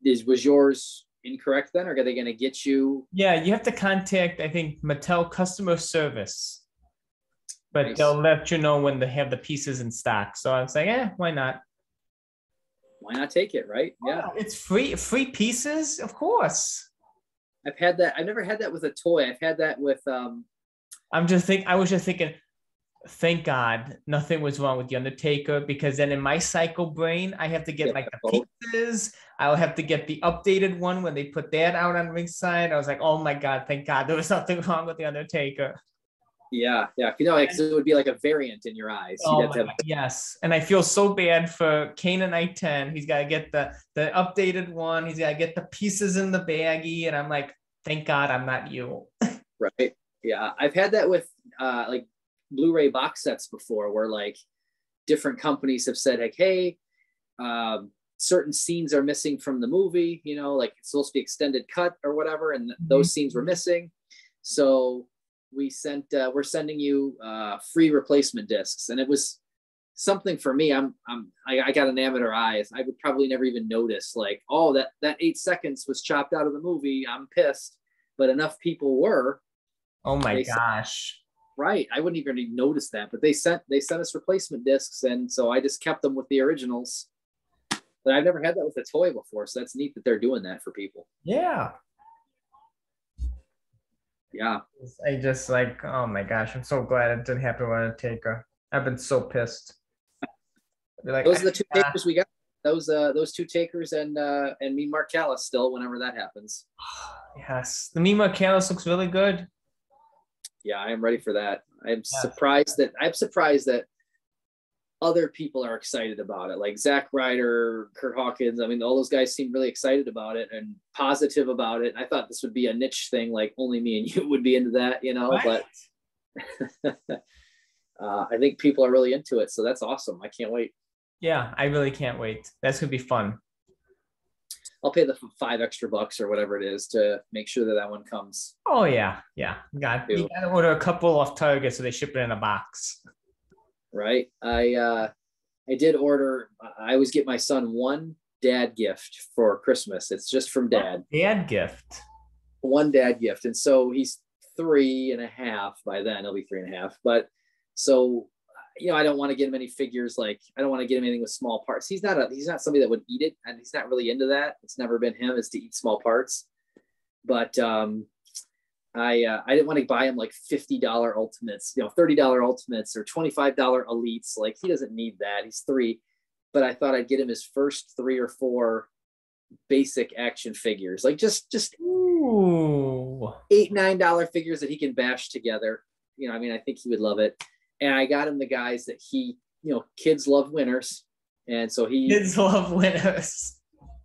is was yours incorrect then, or are they gonna get you? Yeah, you have to contact I think Mattel customer service, but nice. they'll let you know when they have the pieces in stock. So I was like, yeah, why not? Why not take it, right? Yeah, oh, it's free free pieces, of course. I've had that. I've never had that with a toy. I've had that with. um I'm just think. I was just thinking thank God nothing was wrong with the Undertaker because then in my cycle brain, I have to get like the pieces. I'll have to get the updated one when they put that out on ringside. I was like, oh my God, thank God there was nothing wrong with the Undertaker. Yeah, yeah. You know, like, it would be like a variant in your eyes. Oh have... yes. And I feel so bad for Kane and I 10. He's got to get the the updated one. He's got to get the pieces in the baggie. And I'm like, thank God I'm not you. right. Yeah. I've had that with uh like Blu-ray box sets before where like different companies have said like, hey, um, certain scenes are missing from the movie, you know, like it's supposed to be extended cut or whatever, and mm-hmm. those scenes were missing. So we sent uh, we're sending you uh, free replacement discs, and it was something for me. I'm I'm I, I got an amateur eyes. I would probably never even notice like, oh, that that eight seconds was chopped out of the movie. I'm pissed, but enough people were. Oh my gosh right. I wouldn't even notice that, but they sent they sent us replacement discs, and so I just kept them with the originals. But I've never had that with a toy before, so that's neat that they're doing that for people. Yeah. Yeah. I just like, oh my gosh, I'm so glad it didn't happen with Taker. I've been so pissed. Like, those are the two uh, takers we got. Those uh those two takers and uh and Mean Mark Callous still whenever that happens. Yes. The Mean Mark Callous looks really good yeah, I am ready for that. I'm yeah. surprised that I'm surprised that other people are excited about it, like Zack Ryder, Kurt Hawkins. I mean, all those guys seem really excited about it and positive about it. I thought this would be a niche thing, like only me and you would be into that, you know. But uh, I think people are really into it, so that's awesome. I can't wait. Yeah, I really can't wait. That's gonna be fun. I'll pay the five extra bucks or whatever it is to make sure that that one comes. Oh yeah, yeah. You got you got to order a couple off Target so they ship it in a box. Right. I uh, I did order. I always get my son one dad gift for Christmas. It's just from dad. Dad gift. One dad gift, and so he's three and a half by then. He'll be three and a half, but so you know, I don't want to get him any figures like I don't want to get him anything with small parts. He's not a he's not somebody that would eat it, and he's not really into that. It's never been him is to eat small parts. But um, I uh, I didn't want to buy him like fifty dollar ultimates, you know, thirty dollar ultimates or twenty five dollar elites. Like he doesn't need that. He's three, but I thought I'd get him his first three or four basic action figures, like just just Ooh. eight nine dollar figures that he can bash together. You know, I mean, I think he would love it and I got him the guys that he, you know, kids love winners, and so he kids love winners.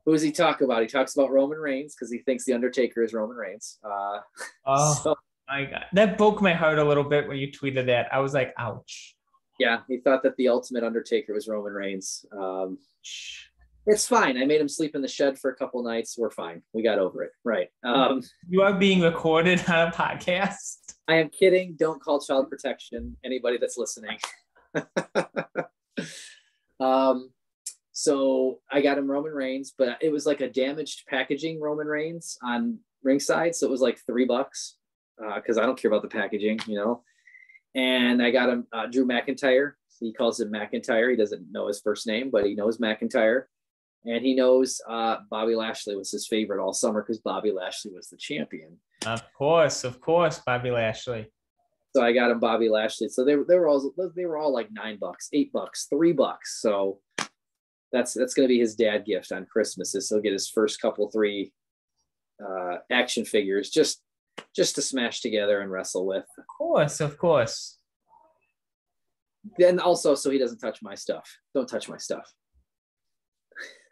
Who does he talk about? He talks about Roman Reigns because he thinks the Undertaker is Roman Reigns. Uh, oh so, my god, that broke my heart a little bit when you tweeted that. I was like, ouch. Yeah, he thought that the Ultimate Undertaker was Roman Reigns. Um, it's fine. I made him sleep in the shed for a couple nights. We're fine. We got over it. Right. Um, you are being recorded on a podcast. I am kidding. Don't call child protection. Anybody that's listening. um, so I got him Roman Reigns, but it was like a damaged packaging Roman Reigns on ringside. So it was like three bucks because uh, I don't care about the packaging, you know. And I got him uh, Drew McIntyre. He calls him McIntyre. He doesn't know his first name, but he knows McIntyre and he knows uh, Bobby Lashley was his favorite all summer because Bobby Lashley was the champion. Of course, of course, Bobby Lashley. So I got him Bobby Lashley. So they, they were all they were all like nine bucks, eight bucks, three bucks. So that's that's gonna be his dad gift on Christmas. Is he'll get his first couple three uh, action figures just just to smash together and wrestle with. Of course, of course. Then also so he doesn't touch my stuff. Don't touch my stuff.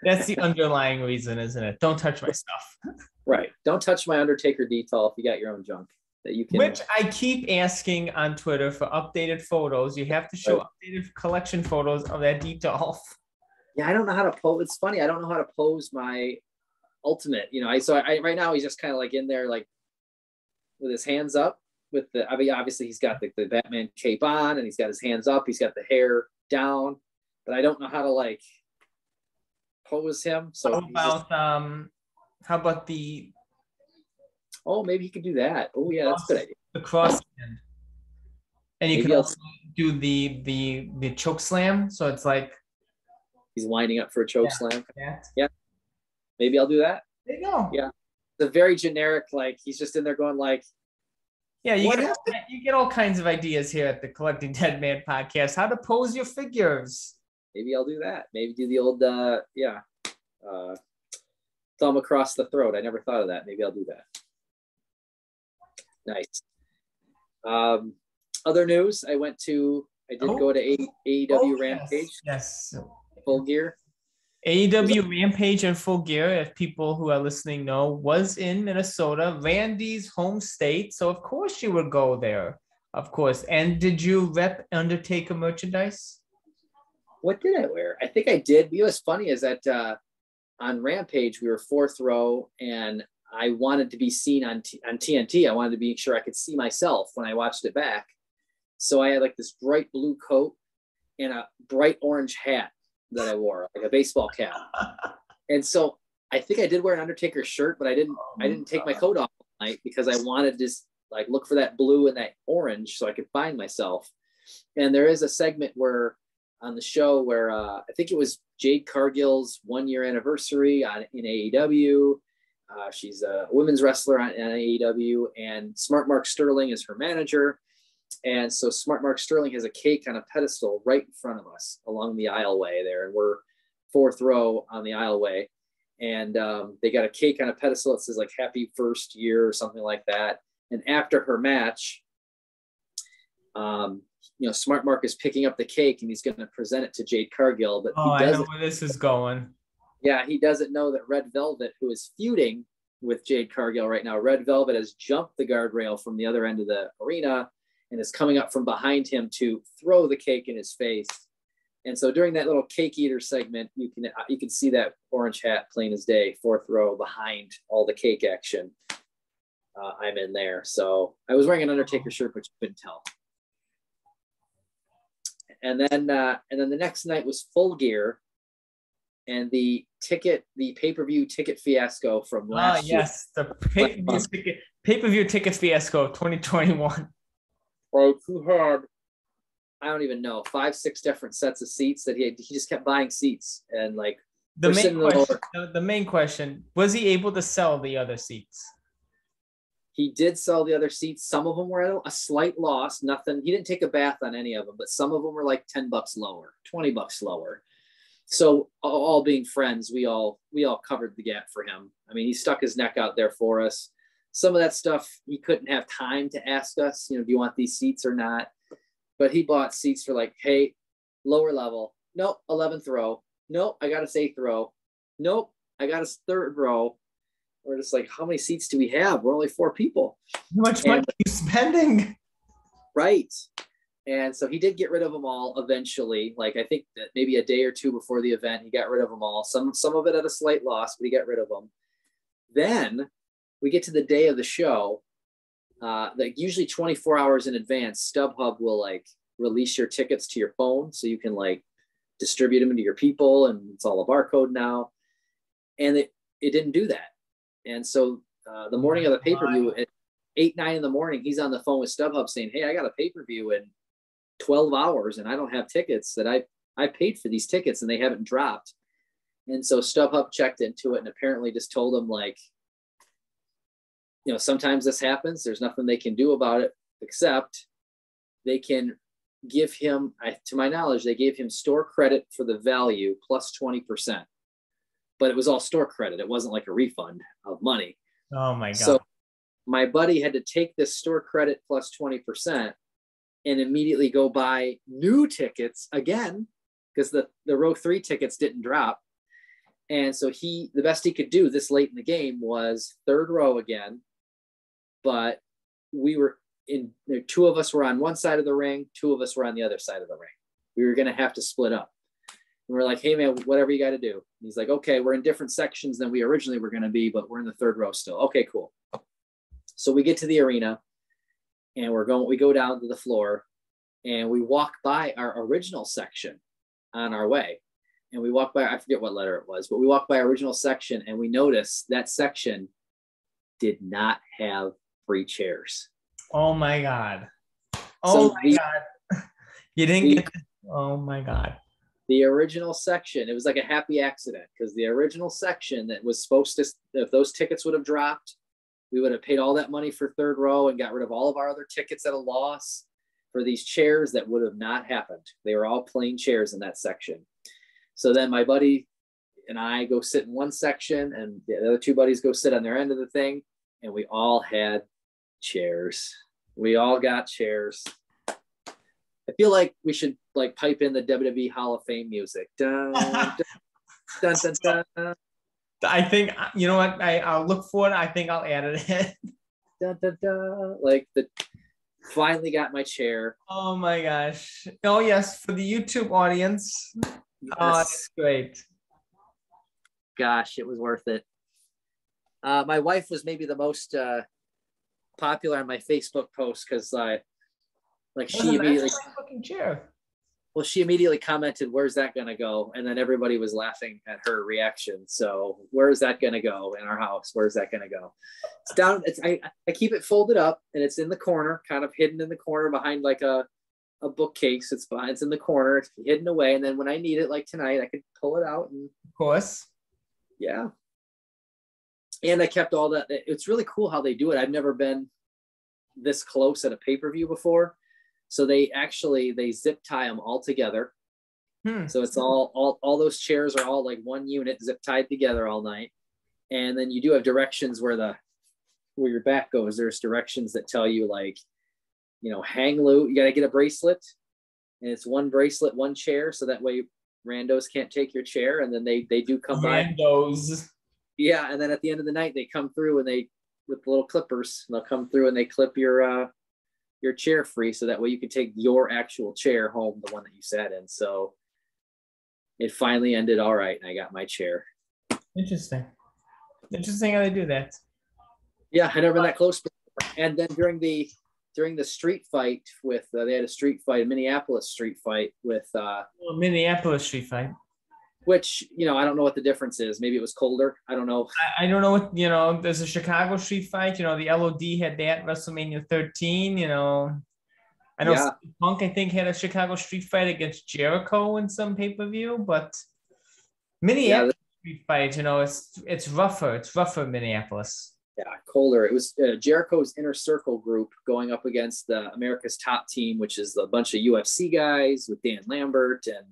That's the underlying reason, isn't it? Don't touch my stuff. Right. Don't touch my Undertaker detail if you got your own junk that you can. Which I keep asking on Twitter for updated photos. You have to show right. updated collection photos of that detail. Yeah, I don't know how to pose. It's funny. I don't know how to pose my ultimate. You know, I so I right now he's just kind of like in there, like with his hands up. With the, I mean, obviously he's got the, the Batman cape on, and he's got his hands up. He's got the hair down, but I don't know how to like pose him. So how about just, um, how about the? Oh, maybe he could do that. Oh yeah, that's a good idea. The cross hand. And you maybe can also do the the the choke slam. So it's like he's winding up for a choke yeah, slam. Yeah. Yeah. Maybe I'll do that. There you go. Yeah. The very generic, like he's just in there going like, yeah, you get, you get all kinds of ideas here at the Collecting Deadman podcast. How to pose your figures. Maybe I'll do that. Maybe do the old, uh, yeah, uh, thumb across the throat. I never thought of that. Maybe I'll do that. Nice. Um, other news. I went to. I did oh. go to AEW oh, Rampage. Yes. yes. Full gear. AEW Rampage and Full Gear, if people who are listening know, was in Minnesota, Randy's home state. So of course you would go there, of course. And did you rep Undertaker merchandise? What did I wear? I think I did. What was funny is that uh, on Rampage we were fourth row, and I wanted to be seen on T- on TNT. I wanted to be sure I could see myself when I watched it back. So I had like this bright blue coat and a bright orange hat that I wore, like a baseball cap. and so I think I did wear an Undertaker shirt, but I didn't. Oh, I didn't take my coat off night because I wanted to like look for that blue and that orange so I could find myself. And there is a segment where on the show where uh, I think it was Jade Cargill's one year anniversary on in AEW. Uh, she's a women's wrestler on, on AEW, and Smart Mark Sterling is her manager. And so Smart Mark Sterling has a cake on a pedestal right in front of us along the aisleway there. And we're fourth row on the aisleway. And um, they got a cake on a pedestal that says like happy first year or something like that. And after her match, um, you know, Smart Mark is picking up the cake and he's going to present it to Jade Cargill. But oh, he doesn't, I know where this is going. Yeah, he doesn't know that Red Velvet, who is feuding with Jade Cargill right now, Red Velvet has jumped the guardrail from the other end of the arena and is coming up from behind him to throw the cake in his face. And so during that little cake eater segment, you can you can see that orange hat plain as day, fourth row behind all the cake action. Uh, I'm in there. So I was wearing an Undertaker shirt, but you couldn't tell. And then uh, and then the next night was full gear, and the ticket, the pay per view ticket fiasco from ah, last ah, yes, year. the pay per view ticket pay per view ticket fiasco 2021 right? too hard I don't even know, five, six different sets of seats that he had, he just kept buying seats and like the main question, the, the main question was he able to sell the other seats? He did sell the other seats. Some of them were a slight loss. Nothing. He didn't take a bath on any of them, but some of them were like ten bucks lower, twenty bucks lower. So all being friends, we all we all covered the gap for him. I mean, he stuck his neck out there for us some of that stuff he couldn't have time to ask us, you know, do you want these seats or not? But he bought seats for like, hey, lower level. Nope, 11th row. Nope, I got a eighth row. Nope, I got a third row. We're just like, how many seats do we have? We're only four people. How much money are you spending? Right. And so he did get rid of them all eventually. Like I think that maybe a day or two before the event, he got rid of them all. Some some of it at a slight loss, but he got rid of them. Then we get to the day of the show, uh, like usually 24 hours in advance, StubHub will like release your tickets to your phone so you can like distribute them to your people, and it's all a barcode now. And it it didn't do that, and so uh, the morning of the pay per view at eight nine in the morning, he's on the phone with StubHub saying, "Hey, I got a pay per view in 12 hours, and I don't have tickets that I I paid for these tickets, and they haven't dropped." And so StubHub checked into it and apparently just told him like, you know, sometimes this happens. There's nothing they can do about it except they can give him, I, to my knowledge, they gave him store credit for the value plus 20%. But it was all store credit. It wasn't like a refund of money. Oh my God. So my buddy had to take this store credit plus 20% and immediately go buy new tickets again because the, the row three tickets didn't drop. And so he, the best he could do this late in the game was third row again, but we were in there two of us were on one side of the ring two of us were on the other side of the ring we were going to have to split up And we're like, hey man, whatever you got to do. And he's like, okay, we're in different sections than we originally were going to be, but we're in the third row still. Okay, cool. So we get to the arena and we're going, we go down to the floor and we walk by our original section on our way. And we walk by, I forget what letter it was, but we walk by our original section and we notice that section did not have free chairs. Oh my God. Oh so my God. You didn't get, oh my God. The original section, it was like a happy accident because the original section that was supposed to, if those tickets would have dropped, we would have paid all that money for third row and got rid of all of our other tickets at a loss for these chairs that would have not happened. They were all plain chairs in that section. So then my buddy and I go sit in one section, and the other two buddies go sit on their end of the thing, and we all had chairs. We all got chairs. I feel like we should like pipe in the WWE Hall of Fame music. Dun, dun, dun, dun, I think you know what I, I'll look for it. I think I'll add it in. Dun, dun, dun. Like the finally got my chair. Oh my gosh. Oh yes, for the YouTube audience. Yes. Oh, that's great. Gosh, it was worth it. Uh, my wife was maybe the most uh, popular on my Facebook post because I, like, she immediately. Fucking chair. Well, she immediately commented, "Where's that gonna go?" And then everybody was laughing at her reaction. So, where's that gonna go in our house? Where's that gonna go? It's down. It's I. I keep it folded up, and it's in the corner, kind of hidden in the corner behind like a a bookcase. It's behind. It's in the corner. It's hidden away. And then when I need it, like tonight, I could pull it out and. Of course. Yeah. And I kept all that. It's really cool how they do it. I've never been this close at a pay per view before so they actually they zip tie them all together. Hmm. So it's all all all those chairs are all like one unit zip tied together all night. And then you do have directions where the where your back goes. There's directions that tell you like, you know, hang low. You got to get a bracelet, and it's one bracelet, one chair, so that way randos can't take your chair. And then they they do come randos. by. Randos. Yeah, and then at the end of the night, they come through and they with little clippers. They'll come through and they clip your uh, your chair free so that way you can take your actual chair home, the one that you sat in. So it finally ended all right, and I got my chair. Interesting. Interesting how they do that. Yeah, I never been that close before. And then during the during the street fight with uh, they had a street fight, a Minneapolis street fight with uh, well, Minneapolis street fight which you know I don't know what the difference is. Maybe it was colder. I don't know. I, I, don't know what you know. There's a Chicago street fight. You know the LOD had that WrestleMania 13. You know, I know yeah. Punk I think had a Chicago street fight against Jericho in some pay per view, but Minneapolis yeah, street fight. You know, it's it's rougher. It's rougher Minneapolis. Yeah, colder. It was uh, Jericho's inner circle group going up against the America's Top Team, which is a bunch of UFC guys with Dan Lambert and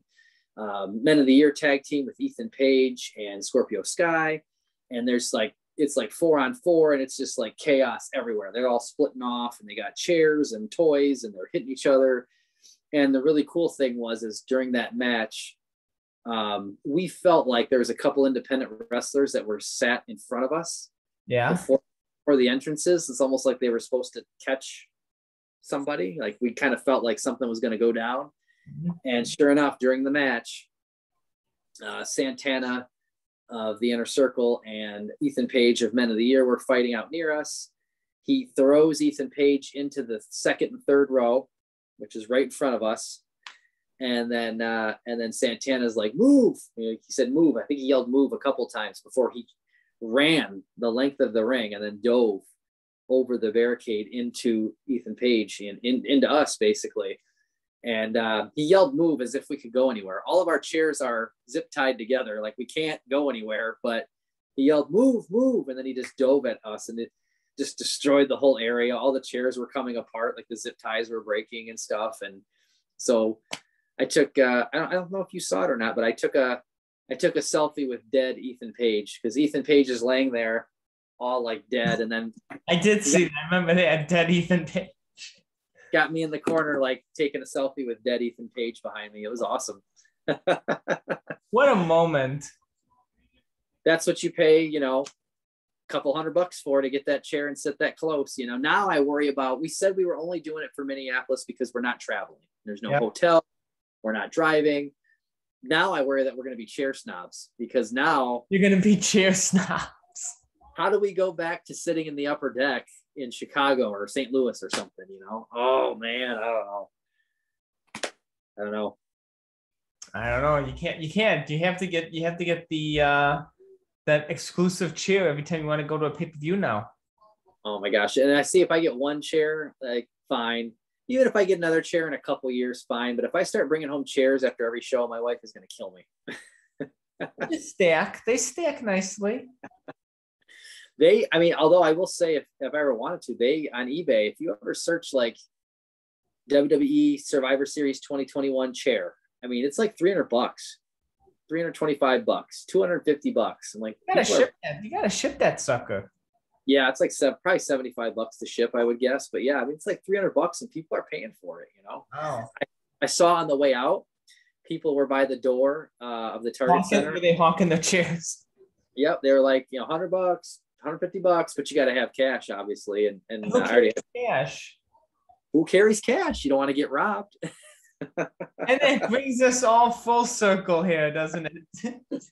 um, Men of the Year tag team with Ethan Page and Scorpio Sky. And there's like, it's like four on four and it's just like chaos everywhere. They're all splitting off and they got chairs and toys and they're hitting each other. And the really cool thing was, is during that match, um, we felt like there was a couple independent wrestlers that were sat in front of us. Yeah. Before, before the entrances. It's almost like they were supposed to catch somebody. Like we kind of felt like something was going to go down. And sure enough, during the match, uh, Santana of the Inner Circle and Ethan Page of Men of the Year were fighting out near us. He throws Ethan Page into the second and third row, which is right in front of us. And then uh, and then Santana's like, move. He said, move. I think he yelled move a couple times before he ran the length of the ring and then dove over the barricade into Ethan Page and in, into us basically and uh, he yelled move as if we could go anywhere all of our chairs are zip tied together like we can't go anywhere but he yelled move move and then he just dove at us and it just destroyed the whole area all the chairs were coming apart like the zip ties were breaking and stuff and so i took uh, I, don't, I don't know if you saw it or not but i took a i took a selfie with dead ethan page because ethan page is laying there all like dead and then i did see that. i remember had dead ethan page got me in the corner, like taking a selfie with dead Ethan Page behind me. It was awesome. what a moment. That's what you pay, you know, a couple hundred bucks for to get that chair and sit that close. You know, now I worry about, we said we were only doing it for Minneapolis because we're not traveling. There's no yep. hotel. We're not driving. now I worry that we're going to be chair snobs because now you're going to be chair snobs. How do we go back to sitting in the upper deck in Chicago or St. Louis or something? You know? Oh man, I don't know. I don't know. I don't know. You can't. You can't. You have to get. You have to get the uh that exclusive chair every time you want to go to a pay per view now. Oh my gosh! And I see if I get one chair, like fine. Even if I get another chair in a couple years, fine. But if I start bringing home chairs after every show, my wife is going to kill me. stack. They stack nicely. They, I mean, although I will say, if, if I ever wanted to, they on eBay, if you ever search like WWE Survivor Series 2021 chair, I mean, it's like 300 bucks, 325 bucks, 250 bucks. I'm like, you gotta ship are, that. You gotta ship that sucker. Yeah, it's like seven, probably 75 bucks to ship, I would guess. But yeah, I mean, it's like 300 bucks and people are paying for it, you know? Oh. I, I saw on the way out, people were by the door uh, of the Target hawking, Center. Were they hawking their chairs? Yep. They were like, you know, 100 bucks, 150 bucks, but you got to have cash, obviously. And, and who I already have cash. Who carries cash? You don't want to get robbed. and it brings us all full circle here, doesn't it?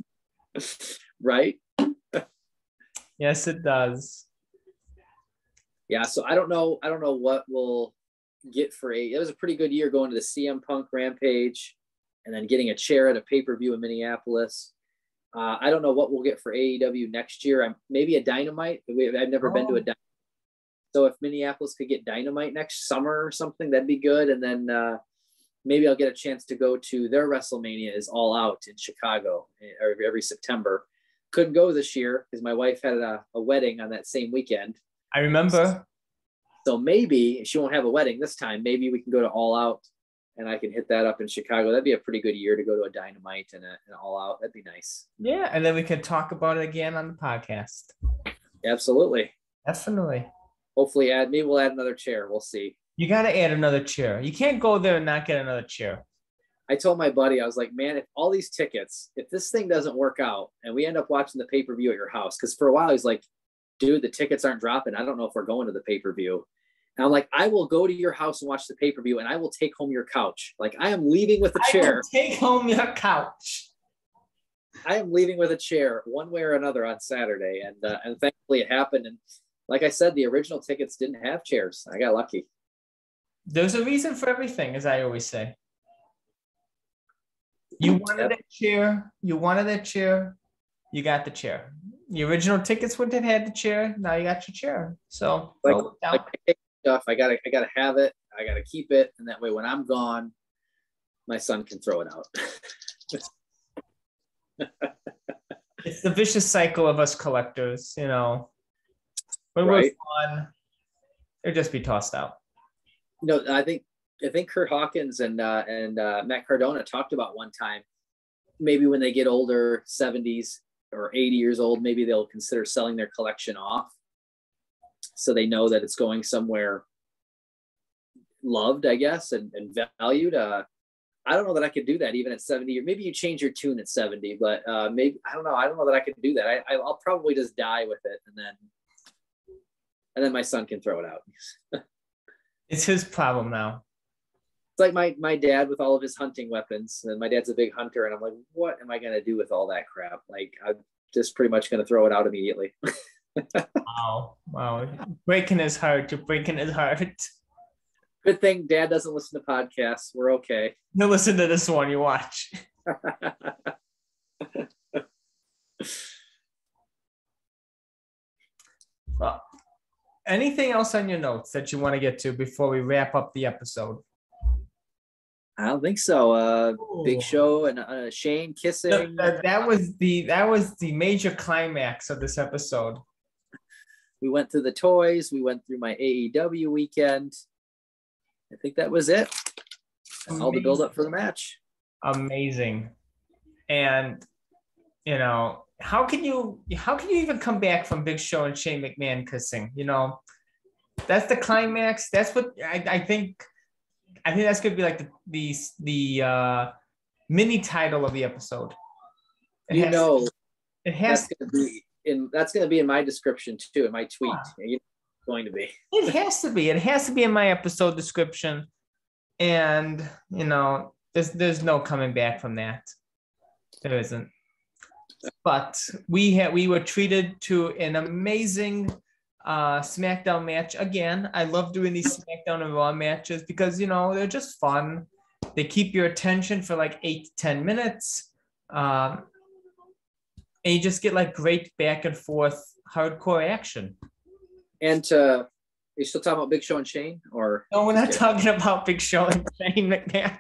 right? yes, it does. Yeah, so I don't know. I don't know what we'll get for a. It was a pretty good year going to the CM Punk Rampage, and then getting a chair at a pay per view in Minneapolis. Uh, I don't know what we'll get for AEW next year. I'm maybe a Dynamite. I've never oh. been to a. Dynamite. So if Minneapolis could get Dynamite next summer or something, that'd be good. And then uh, maybe I'll get a chance to go to their WrestleMania is All Out in Chicago eh, every, every September. Couldn't go this year because my wife had a, a wedding on that same weekend. I remember. So maybe she won't have a wedding this time. Maybe we can go to All Out and I can hit that up in Chicago. That'd be a pretty good year to go to a Dynamite and a, an All Out. That'd be nice. Yeah, and then we can talk about it again on the podcast. Absolutely. Definitely. Hopefully, add maybe we'll add another chair. We'll see. You got to add another chair. You can't go there and not get another chair. I told my buddy, I was like, man, if all these tickets, if this thing doesn't work out and we end up watching the pay per view at your house, because for a while he's like, dude, the tickets aren't dropping. I don't know if we're going to the pay per view. And I'm like, I will go to your house and watch the pay per view, and I will take home your couch. Like I am leaving with a chair. take home your couch. I am leaving with a chair, one way or another, on Saturday, and uh, and thankfully it happened. And like I said, the original tickets didn't have chairs. I got lucky. There's a reason for everything, as I always say. You wanted yep. a chair. You wanted a chair. You got the chair. The original tickets wouldn't have had the chair. Now you got your chair. So like, like stuff. I gotta I gotta have it. I gotta keep it, and that way when I'm gone, my son can throw it out. it's the vicious cycle of us collectors, you know. When right. we're fun, it'll just be tossed out. You know, I think I think Kurt Hawkins and uh, and uh, Matt Cardona talked about one time. Maybe when they get older, 70s or 80 years old, maybe they'll consider selling their collection off so they know that it's going somewhere loved, I guess, and, and valued. Uh, I don't know that I could do that even at 70 or maybe you change your tune at 70, but uh, maybe, I don't know. I don't know that I could do that. I, I, will probably just die with it. And then, and then my son can throw it out. it's his problem now. It's like my, my dad with all of his hunting weapons and my dad's a big hunter. And I'm like, what am I going to do with all that crap? Like, I'm just pretty much going to throw it out immediately. wow. Wow. Breaking his heart. You're breaking his heart. Good thing dad doesn't listen to podcasts. We're okay. No, listen to this one you watch. well, anything else on your notes that you want to get to before we wrap up the episode? I don't think so. Uh, Big Show and uh, Shane kissing. that, that was the that was the major climax of this episode we went through the toys. We went through my AEW weekend. I think that was it. Amazing. All the build up for the match. Amazing. And you know, how can you how can you even come back from Big Show and Shane McMahon kissing? You know, that's the climax. That's what I, I think. I think that's gonna be like the the the uh, mini title of the episode. It you has, know, it has to be in that's going to be in my description too, in my tweet. It's going to be. It has to be. It has to be in my episode description, and you know, there's there's no coming back from that. There isn't. But we had we were treated to an amazing uh, SmackDown match again. I love doing these SmackDown and Raw matches because you know they're just fun. They keep your attention for like eight to ten minutes, um, and you just get like great back and forth hardcore action. And uh, are you still talking about Big Show and Shane, or no? We're not talking about Big Show and Shane McMahon.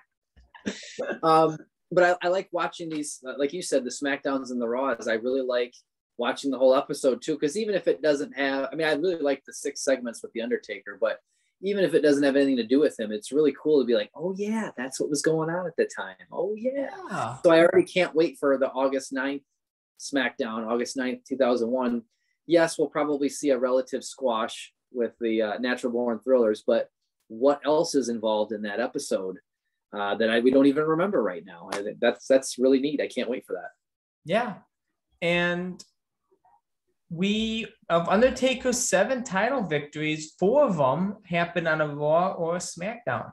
um, but I, I, like watching these, like you said, the Smackdowns and the Raws. I really like watching the whole episode too, because even if it doesn't have, I mean, I really like the six segments with the Undertaker, but even if it doesn't have anything to do with him, it's really cool to be like, oh yeah, that's what was going on at the time. Oh yeah. yeah. So I already can't wait for the August 9th SmackDown, August 9th, 2001. Yes, we'll probably see a relative squash with the uh, natural born thrillers, but what else is involved in that episode? uh, that I, we don't even remember right now. I that's that's really neat. I can't wait for that. Yeah, and we of Undertaker's seven title victories, four of them happened on a Raw or a SmackDown.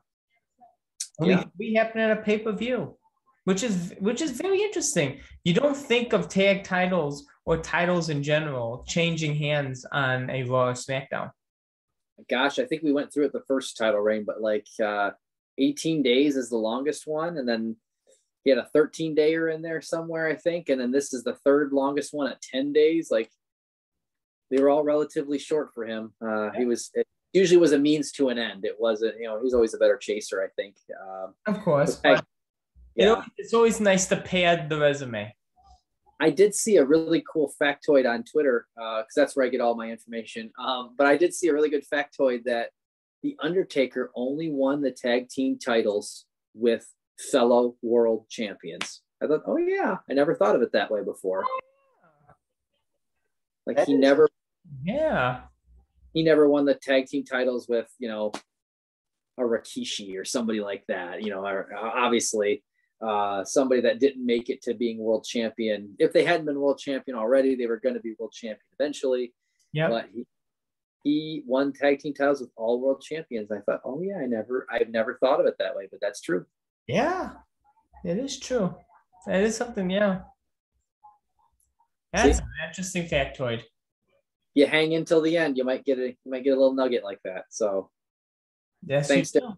Only yeah. three happened at a pay per view, which is which is very interesting. You don't think of tag titles or titles in general changing hands on a Raw or SmackDown. Gosh, I think we went through it the first title reign, but like uh, 18 days is the longest one. And then he had a 13 dayer in there somewhere, I think. And then this is the third longest one at 10 days. Like they were all relatively short for him. Uh, he was, it usually was a means to an end. It wasn't, you know, he was always a better chaser, I think. Um, of course. But, yeah. You know, it's always nice to pad the resume. I did see a really cool factoid on Twitter because uh, that's where I get all my information. Um, but I did see a really good factoid that the Undertaker only won the tag team titles with fellow world champions. I thought, oh yeah, I never thought of it that way before. Like that he is, never, yeah, he never won the tag team titles with you know a Rikishi or somebody like that. You know, or, obviously uh, somebody that didn't make it to being world champion. If they hadn't been world champion already, they were going to be world champion eventually. Yeah, but he, he won tag team titles with all world champions. I thought, oh yeah, I never, I've never thought of it that way, but that's true. Yeah, it is true. That is something. Yeah, that's See, an interesting factoid. You hang until the end, you might get a, you might get a little nugget like that. So, yes, thanks to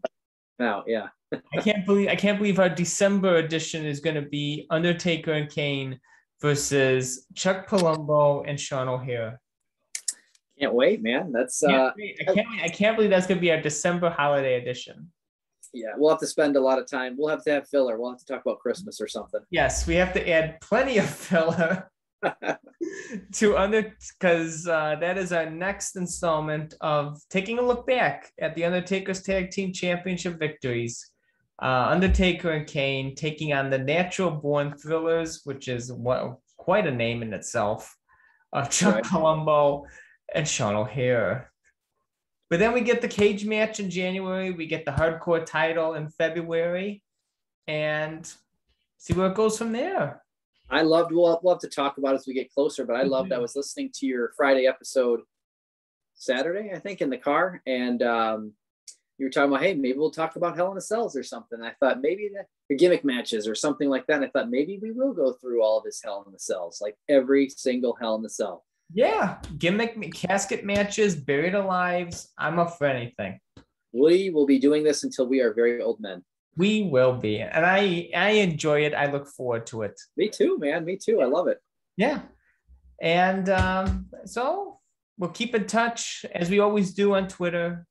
now, yeah. I can't believe I can't believe our December edition is going to be Undertaker and Kane versus Chuck Palumbo and Sean O'Haire. Can't wait, man. That's can't uh, I can't I can't believe that's gonna be our December holiday edition. Yeah, we'll have to spend a lot of time. We'll have to have filler. We'll have to talk about Christmas or something. Yes, we have to add plenty of filler to under because uh, that is our next installment of taking a look back at the Undertaker's Tag Team Championship victories. Uh, Undertaker and Kane taking on the Natural Born Thrillers, which is what quite a name in itself. Of Chuck right. Palumbo and Sean O'Haire. But then we get the cage match in January. We get the hardcore title in February, and see where it goes from there. I loved. We'll, we'll to talk about as we get closer. But I loved. I was listening to your Friday episode, Saturday, I think, in the car, and um, you were talking about, hey, maybe we'll talk about Hell in a Cells or something. I thought maybe the gimmick matches or something like that. And I thought maybe we will go through all of this Hell in the Cells, like every single Hell in the Cell. Yeah, gimmick casket matches, buried alive. I'm up for anything. We will be doing this until we are very old men. We will be, and I I enjoy it. I look forward to it. Me too, man. Me too. I love it. Yeah, and um, so we'll keep in touch as we always do on Twitter.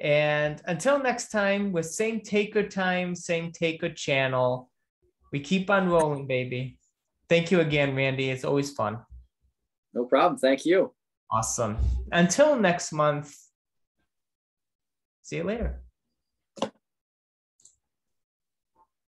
And until next time, with same taker time, same taker channel, we keep on rolling, baby. Thank you again, Randy. It's always fun. No problem. Thank you. Awesome. Until next month, see you later.